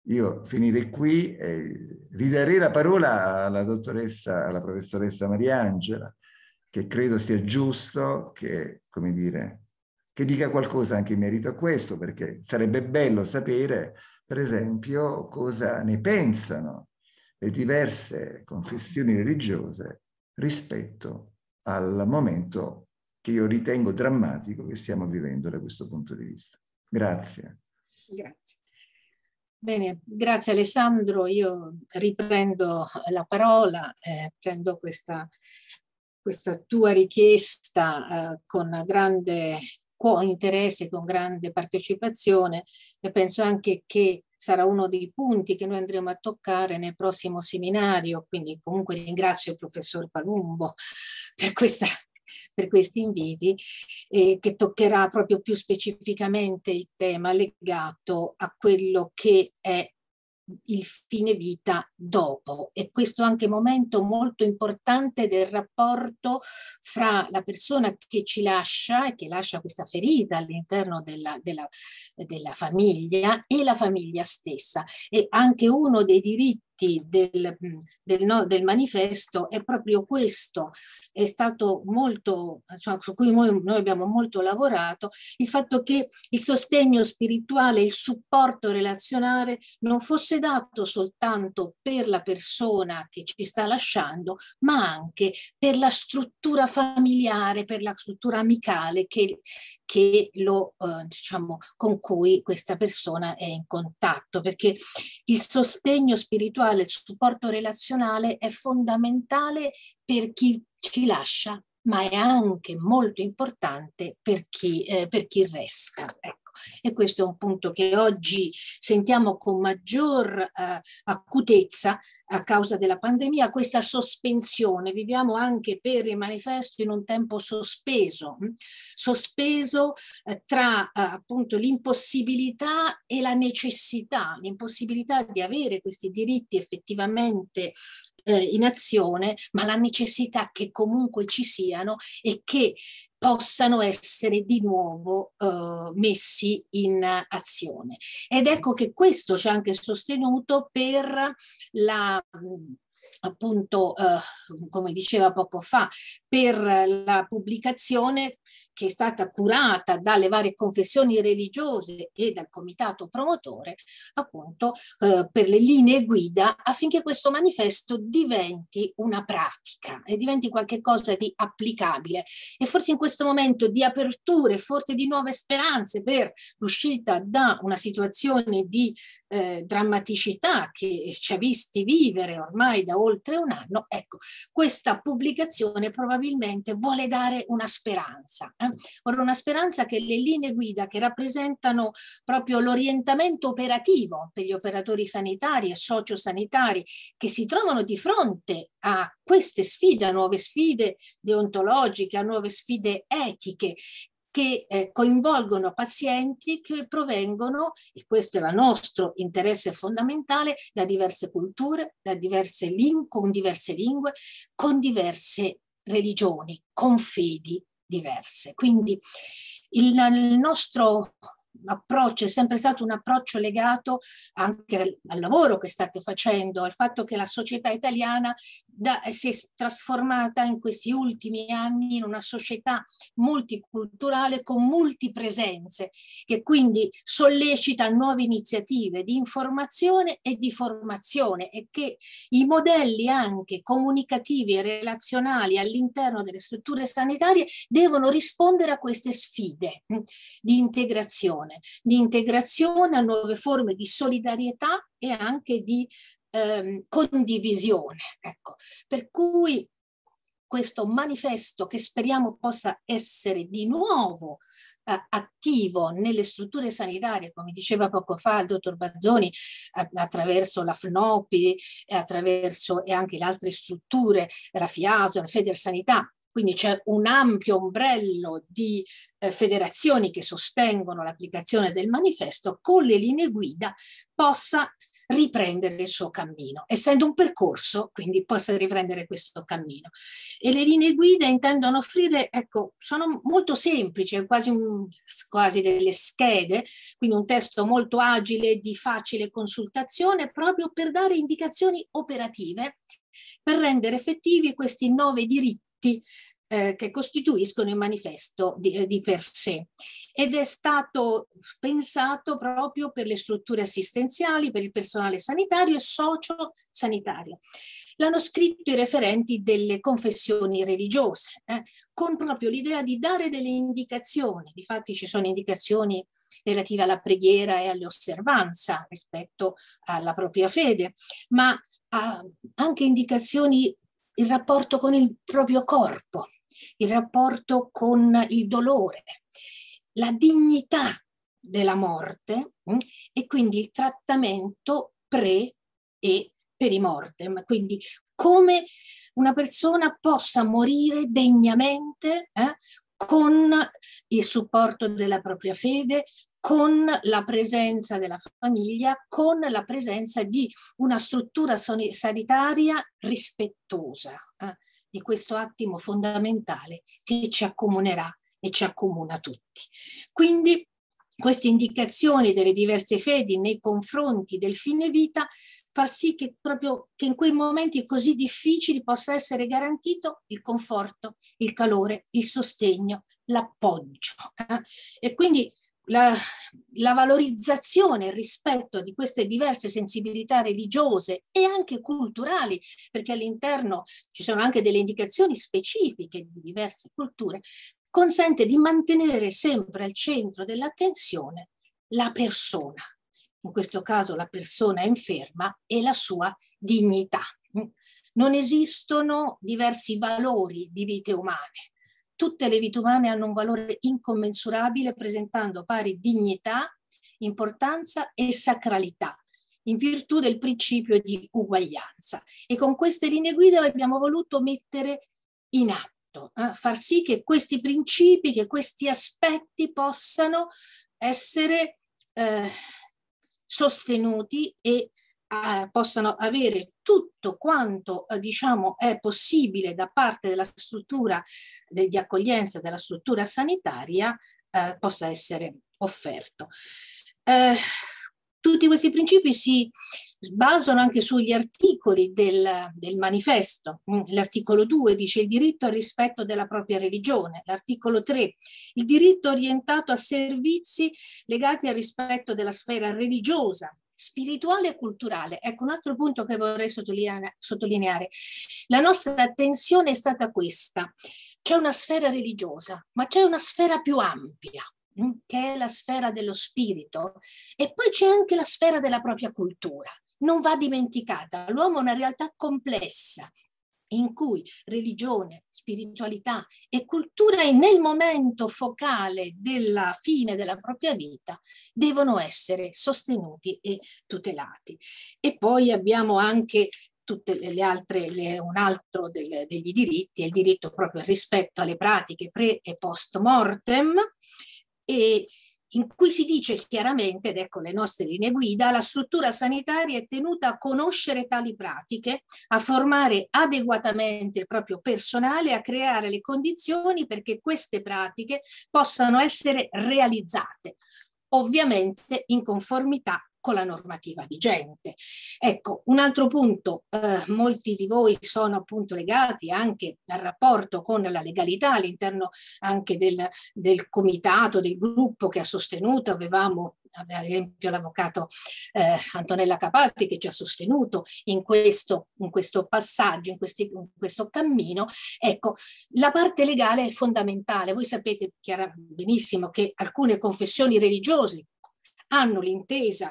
Io finirei qui e ridarei la parola alla dottoressa, alla professoressa Mariangela, che credo sia giusto che, come dire, che dica qualcosa anche in merito a questo, perché sarebbe bello sapere, per esempio, cosa ne pensano le diverse confessioni religiose rispetto al momento che io ritengo drammatico che stiamo vivendo da questo punto di vista. Grazie. Grazie. Bene, grazie Alessandro. Io riprendo la parola, eh, prendo questa, questa, tua richiesta eh, con grande interesse, con grande partecipazione e penso anche che sarà uno dei punti che noi andremo a toccare nel prossimo seminario, quindi comunque ringrazio il professor Palumbo *laughs* per questa per questi inviti, eh, che toccherà proprio più specificamente il tema legato a quello che è il fine vita dopo. E questo anche momento molto importante del rapporto fra la persona che ci lascia e che lascia questa ferita all'interno della, della, della famiglia e la famiglia stessa. E anche uno dei diritti del, del, no, del, manifesto è proprio questo, è stato molto, cioè, su cui noi, noi, abbiamo molto lavorato, il fatto che il sostegno spirituale, il supporto relazionale non fosse dato soltanto per la persona che ci sta lasciando, ma anche per la struttura familiare, per la struttura amicale che, che lo, eh, diciamo, con cui questa persona è in contatto, perché il sostegno spirituale, il supporto relazionale è fondamentale per chi ci lascia ma è anche molto importante per chi, eh, per chi resta. Ecco. E questo è un punto che oggi sentiamo con maggior eh, acutezza a causa della pandemia, questa sospensione. Viviamo anche per il manifesto in un tempo sospeso, hm? sospeso eh, tra eh, appunto l'impossibilità e la necessità, l'impossibilità di avere questi diritti effettivamente eh, in azione, ma la necessità che comunque ci siano e che possano essere di nuovo eh, messi in azione. Ed ecco che questo ci ha anche sostenuto per la appunto, eh, come diceva poco fa, per la pubblicazione che è stata curata dalle varie confessioni religiose e dal comitato promotore, appunto, eh, per le linee guida affinché questo manifesto diventi una pratica e diventi qualcosa di applicabile. E forse in questo momento di aperture, forse di nuove speranze per l'uscita da una situazione di eh, drammaticità che ci ha visti vivere ormai da oltre un anno, ecco, questa pubblicazione probabilmente vuole dare una speranza. Ora una speranza che le linee guida che rappresentano proprio l'orientamento operativo per gli operatori sanitari e sociosanitari che si trovano di fronte a queste sfide, a nuove sfide deontologiche, a nuove sfide etiche che eh, coinvolgono pazienti che provengono, e questo è il nostro interesse fondamentale, da diverse culture, da diverse lingue, con diverse lingue, con diverse religioni, con fedi diverse. Quindi il, il nostro approccio è sempre stato un approccio legato anche al, al, lavoro che state facendo, al fatto che la società italiana da, si è trasformata in questi ultimi anni in una società multiculturale con multipresenze, che quindi sollecita nuove iniziative di informazione e di formazione e che i modelli anche comunicativi e relazionali all'interno delle strutture sanitarie devono rispondere a queste sfide di integrazione, di integrazione a nuove forme di solidarietà e anche di ehm, condivisione. Ecco. Per cui questo manifesto che speriamo possa essere di nuovo eh, attivo nelle strutture sanitarie, come diceva poco fa il dottor Bazzoni, attraverso la FNOPI e attraverso e anche le altre strutture, la FIASO, la Federsanità, quindi c'è un ampio ombrello di eh, federazioni che sostengono l'applicazione del manifesto, con le linee guida possa riprendere il suo cammino, essendo un percorso, quindi possa riprendere questo cammino. E le linee guida intendono offrire, ecco, sono molto semplici, quasi, un, quasi delle schede, quindi un testo molto agile, di facile consultazione, proprio per dare indicazioni operative per rendere effettivi questi nove diritti eh, che costituiscono il manifesto di, eh, di, per sé ed è stato pensato proprio per le strutture assistenziali, per il personale sanitario e socio-sanitario. L'hanno scritto i referenti delle confessioni religiose, eh, con proprio l'idea di dare delle indicazioni. Difatti ci sono indicazioni relative alla preghiera e all'osservanza rispetto alla propria fede, ma anche indicazioni il rapporto con il proprio corpo, il rapporto con il dolore, la dignità della morte? Mm, e quindi il trattamento pre e perimortem, quindi come una persona possa morire degnamente eh, con il supporto della propria fede, con la presenza della famiglia, con la presenza di una struttura sanitaria rispettosa eh, di questo attimo fondamentale che ci accomunerà e ci accomuna tutti. Quindi queste indicazioni delle diverse fedi nei confronti del fine vita far sì che proprio che in quei momenti così difficili possa essere garantito il conforto, il calore, il sostegno, l'appoggio. Eh? E quindi la, la valorizzazione e il rispetto di queste diverse sensibilità religiose e anche culturali, perché all'interno ci sono anche delle indicazioni specifiche di diverse culture, consente di mantenere sempre al centro dell'attenzione la persona, in questo caso la persona inferma e la sua dignità. Non esistono diversi valori di vite umane, tutte le vite umane hanno un valore incommensurabile presentando pari dignità, importanza e sacralità in virtù del principio di uguaglianza. E con queste linee guida abbiamo voluto mettere in atto, eh, far sì che questi principi, che questi aspetti possano essere eh, sostenuti e eh, possano avere tutto quanto eh, diciamo è possibile da parte della struttura de, di accoglienza della struttura sanitaria eh, possa essere offerto. Eh, tutti questi principi si basano anche sugli articoli del, del manifesto. Mm, l'articolo 2 dice il diritto al rispetto della propria religione. L'articolo 3, il diritto orientato a servizi legati al rispetto della sfera religiosa, spirituale e culturale. Ecco un altro punto che vorrei sottolineare. La nostra attenzione è stata questa. C'è una sfera religiosa, ma c'è una sfera più ampia mm, che è la sfera dello spirito e poi c'è anche la sfera della propria cultura. Non va dimenticata, l'uomo è una realtà complessa in cui religione, spiritualità e cultura nel momento focale della fine della propria vita devono essere sostenuti e tutelati. E poi abbiamo anche tutte le altre, le, un altro del, degli diritti, il diritto proprio rispetto alle pratiche pre e post mortem e in cui si dice chiaramente, ed ecco le nostre linee guida, la struttura sanitaria è tenuta a conoscere tali pratiche, a formare adeguatamente il proprio personale, a creare le condizioni perché queste pratiche possano essere realizzate, ovviamente in conformità con la normativa vigente. Ecco, un altro punto, eh, molti di voi sono appunto legati anche al rapporto con la legalità all'interno anche del, del comitato, del gruppo che ha sostenuto, avevamo ad esempio l'avvocato eh, Antonella Capatti che ci ha sostenuto in questo, in questo passaggio, in, questi, in, questo cammino, ecco, la parte legale è fondamentale. Voi sapete chiaro, benissimo che alcune confessioni religiose hanno l'intesa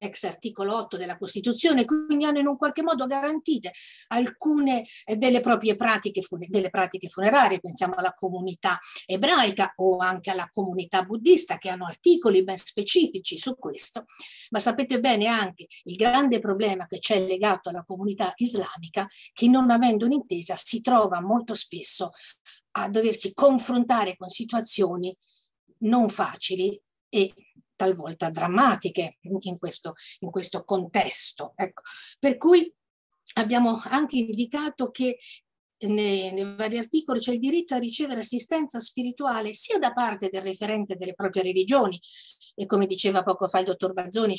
ex articolo 8 della Costituzione, quindi hanno in un qualche modo garantite alcune eh, delle proprie pratiche, delle pratiche funerarie, pensiamo alla comunità ebraica o anche alla comunità buddista che hanno articoli ben specifici su questo, ma sapete bene anche il grande problema che c'è legato alla comunità islamica che non avendo un'intesa si trova molto spesso a doversi confrontare con situazioni non facili e talvolta drammatiche in questo, in questo contesto. Ecco. Per cui abbiamo anche indicato che nei, nei, vari articoli c'è il diritto a ricevere assistenza spirituale sia da parte del referente delle proprie religioni e come diceva poco fa il dottor Bazzoni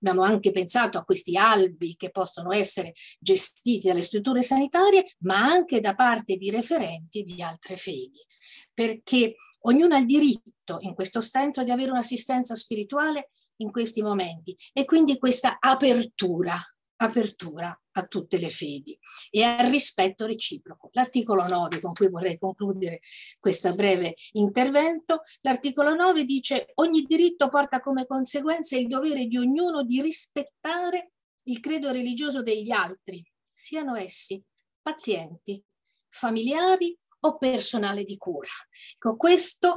abbiamo anche pensato a questi albi che possono essere gestiti dalle strutture sanitarie ma anche da parte di referenti di altre fedi perché ognuno ha il diritto in questo senso di avere un'assistenza spirituale in questi momenti e quindi questa apertura apertura a tutte le fedi e al rispetto reciproco. L'articolo 9, con cui vorrei concludere questo breve intervento, l'articolo 9 dice ogni diritto porta come conseguenza il dovere di ognuno di rispettare il credo religioso degli altri, siano essi pazienti, familiari o personale di cura. Ecco, questo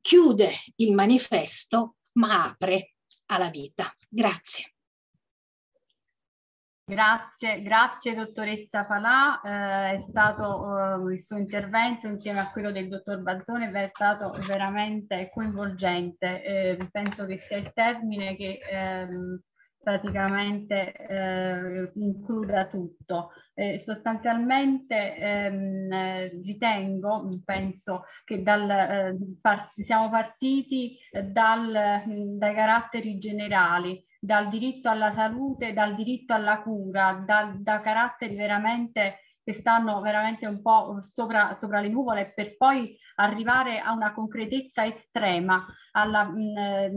chiude il manifesto ma apre alla vita. Grazie. Grazie, grazie dottoressa Falà, eh, è stato eh, il suo intervento insieme a quello del dottor Bazzone è stato veramente coinvolgente, eh, penso che sia il termine che ehm, praticamente eh, includa tutto. Eh, sostanzialmente ehm, ritengo, penso che dal, eh, part siamo partiti dal, dai caratteri generali, dal diritto alla salute, dal diritto alla cura, da, da caratteri veramente che stanno veramente un po' sopra, sopra, le nuvole per poi arrivare a una concretezza estrema, alla, mh, eh,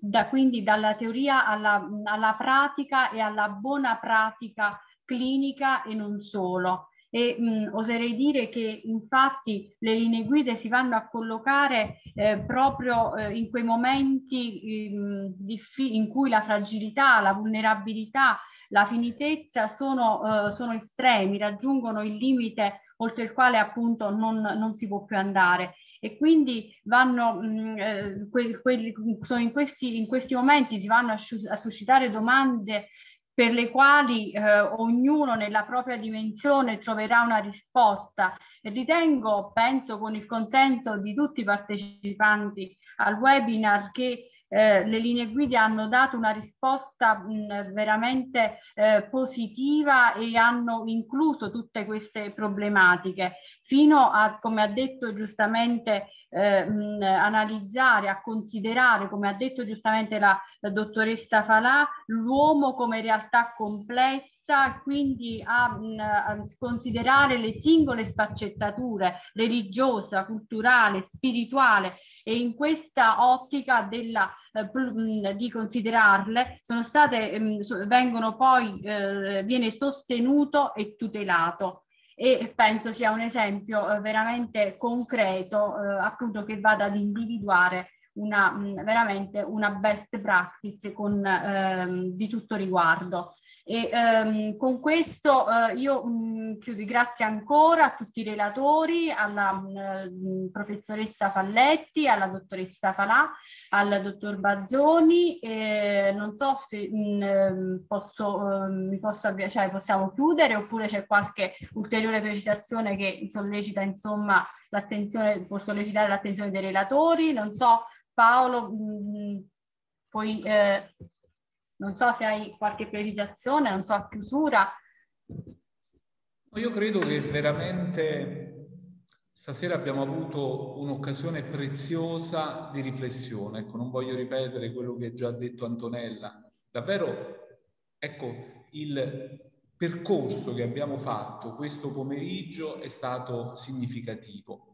da, quindi dalla teoria alla, alla pratica e alla buona pratica clinica e non solo. E mh, oserei dire che infatti le linee guida si vanno a collocare eh, proprio eh, in quei momenti mh, in cui la fragilità, la vulnerabilità, la finitezza sono, eh, sono estremi, raggiungono il limite oltre il quale appunto non, non si può più andare. E quindi vanno, mh, mm, eh, que, quelli, sono in questi, in questi momenti si vanno a, a suscitare domande per le quali eh, ognuno nella propria dimensione troverà una risposta. E ritengo, penso con il consenso di tutti i partecipanti al webinar che eh, le linee guida hanno dato una risposta mh, veramente eh, positiva e hanno incluso tutte queste problematiche, fino a, come ha detto giustamente, eh, mh, analizzare, a considerare, come ha detto giustamente la, la dottoressa Falà, l'uomo come realtà complessa, quindi a, mh, a considerare le singole sfaccettature religiosa, culturale, spirituale e in questa ottica della, eh, di considerarle sono state, eh, vengono poi, eh, viene sostenuto e tutelato e penso sia un esempio eh, veramente concreto eh, appunto che vada ad individuare una, veramente una best practice con, ehm, di tutto riguardo. E ehm, con questo eh, io mh, chiudo, grazie ancora a tutti i relatori, alla mh, professoressa Falletti, alla dottoressa Falà, al dottor Bazzoni. Eh, non so se mh, ehm, posso, mi posso cioè possiamo chiudere oppure c'è qualche ulteriore precisazione che sollecita insomma l'attenzione, può sollecitare l'attenzione dei relatori. Non so Paolo, poi eh, non so se hai qualche precisazione, non so a chiusura. Io credo che veramente stasera abbiamo avuto un'occasione preziosa di riflessione. Ecco, non voglio ripetere quello che ha già detto Antonella. Davvero, ecco, il percorso che abbiamo fatto questo pomeriggio è stato significativo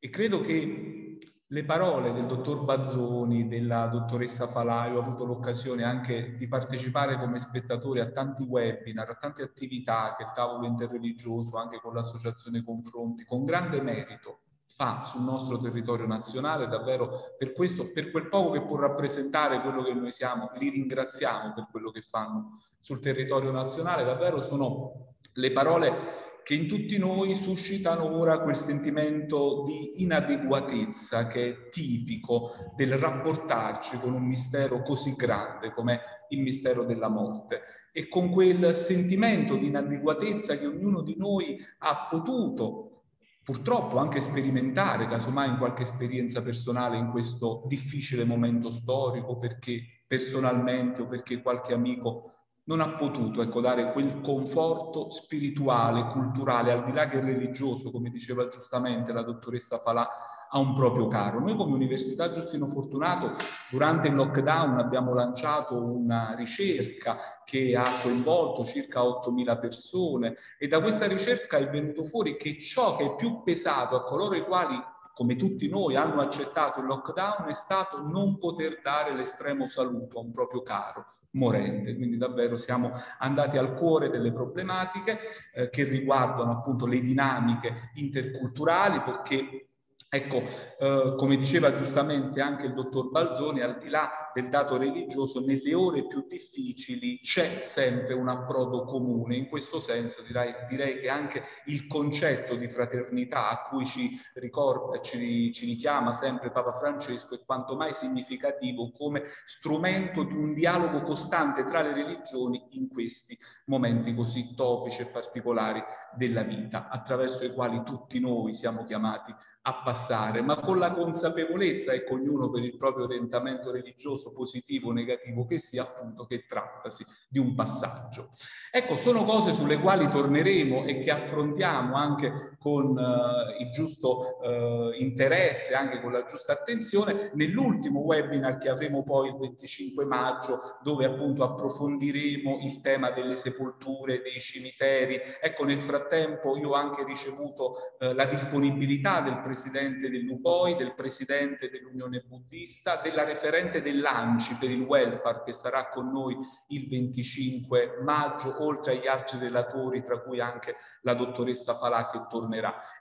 e credo che le parole del dottor Bazzoni, della dottoressa Falaio, ho avuto l'occasione anche di partecipare come spettatore a tanti webinar, a tante attività che il tavolo interreligioso, anche con l'associazione Confronti, con grande merito fa sul nostro territorio nazionale, davvero per questo, per quel poco che può rappresentare quello che noi siamo, li ringraziamo per quello che fanno sul territorio nazionale, davvero sono le parole che in tutti noi suscitano ora quel sentimento di inadeguatezza che è tipico del rapportarci con un mistero così grande come il mistero della morte. E con quel sentimento di inadeguatezza che ognuno di noi ha potuto purtroppo anche sperimentare, casomai in qualche esperienza personale in questo difficile momento storico perché personalmente o perché qualche amico non ha potuto ecco, dare quel conforto spirituale, culturale, al di là che religioso, come diceva giustamente la dottoressa Falà, a un proprio caro. Noi come Università Giustino Fortunato durante il lockdown abbiamo lanciato una ricerca che ha coinvolto circa 8.000 persone e da questa ricerca è venuto fuori che ciò che è più pesato a coloro i quali come tutti noi hanno accettato il lockdown è stato non poter dare l'estremo saluto a un proprio caro morente. Quindi davvero siamo andati al cuore delle problematiche eh, che riguardano appunto le dinamiche interculturali perché Ecco, eh, come diceva giustamente anche il dottor Balzoni, al di là del dato religioso, nelle ore più difficili c'è sempre un approdo comune. In questo senso direi, direi che anche il concetto di fraternità a cui ci ricorda, ci, ci richiama sempre Papa Francesco è quanto mai significativo come strumento di un dialogo costante tra le religioni in questi momenti così topici e particolari della vita, attraverso i quali tutti noi siamo chiamati a passare, ma con la consapevolezza, ecco, ognuno per il proprio orientamento religioso, positivo o negativo che sia, appunto, che trattasi di un passaggio. Ecco, sono cose sulle quali torneremo e che affrontiamo anche con uh, il giusto uh, interesse, anche con la giusta attenzione, nell'ultimo webinar che avremo poi il 25 maggio, dove appunto approfondiremo il tema delle sepolture, dei cimiteri. Ecco, nel frattempo io ho anche ricevuto uh, la disponibilità del presidente dell'UPOI, del presidente dell'Unione Buddista, della referente dell'ANCI per il welfare che sarà con noi il 25 maggio, oltre agli altri relatori, tra cui anche la dottoressa Falà che tornerà.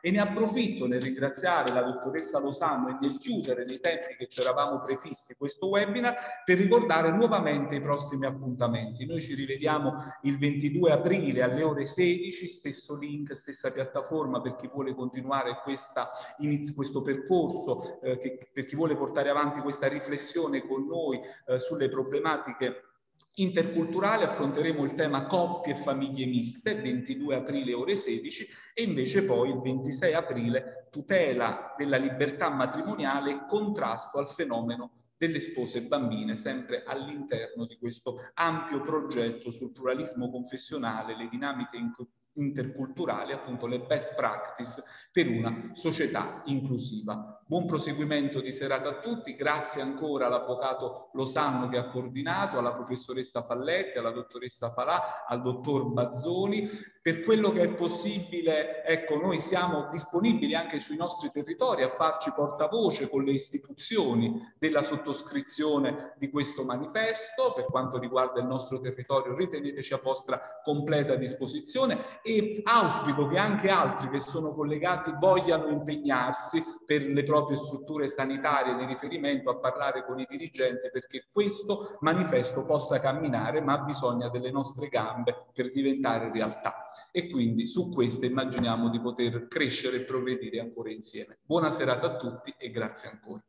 E ne approfitto nel ringraziare la dottoressa Losano e nel chiudere nei tempi che ci eravamo prefissi questo webinar per ricordare nuovamente i prossimi appuntamenti. Noi ci rivediamo il 22 aprile alle ore 16, stesso link, stessa piattaforma per chi vuole continuare questa, questo percorso, eh, che, per chi vuole portare avanti questa riflessione con noi eh, sulle problematiche interculturali affronteremo il tema coppie e famiglie miste, 22 aprile ore 16 e invece poi il 26 aprile tutela della libertà matrimoniale e contrasto al fenomeno delle spose bambine, sempre all'interno di questo ampio progetto sul pluralismo confessionale, le dinamiche interculturali, appunto le best practice per una società inclusiva. Buon proseguimento di serata a tutti, grazie ancora all'avvocato Losanno che ha coordinato, alla professoressa Falletti, alla dottoressa Falà, al dottor Bazzoni. Per quello che è possibile, ecco, noi siamo disponibili anche sui nostri territori a farci portavoce con le istituzioni della sottoscrizione di questo manifesto. Per quanto riguarda il nostro territorio, riteneteci a vostra completa disposizione e auspico che anche altri che sono collegati vogliano impegnarsi per le proprie strutture sanitarie di riferimento a parlare con i dirigenti perché questo manifesto possa camminare ma ha bisogno delle nostre gambe per diventare realtà e quindi su queste immaginiamo di poter crescere e progredire ancora insieme. Buona serata a tutti e grazie ancora.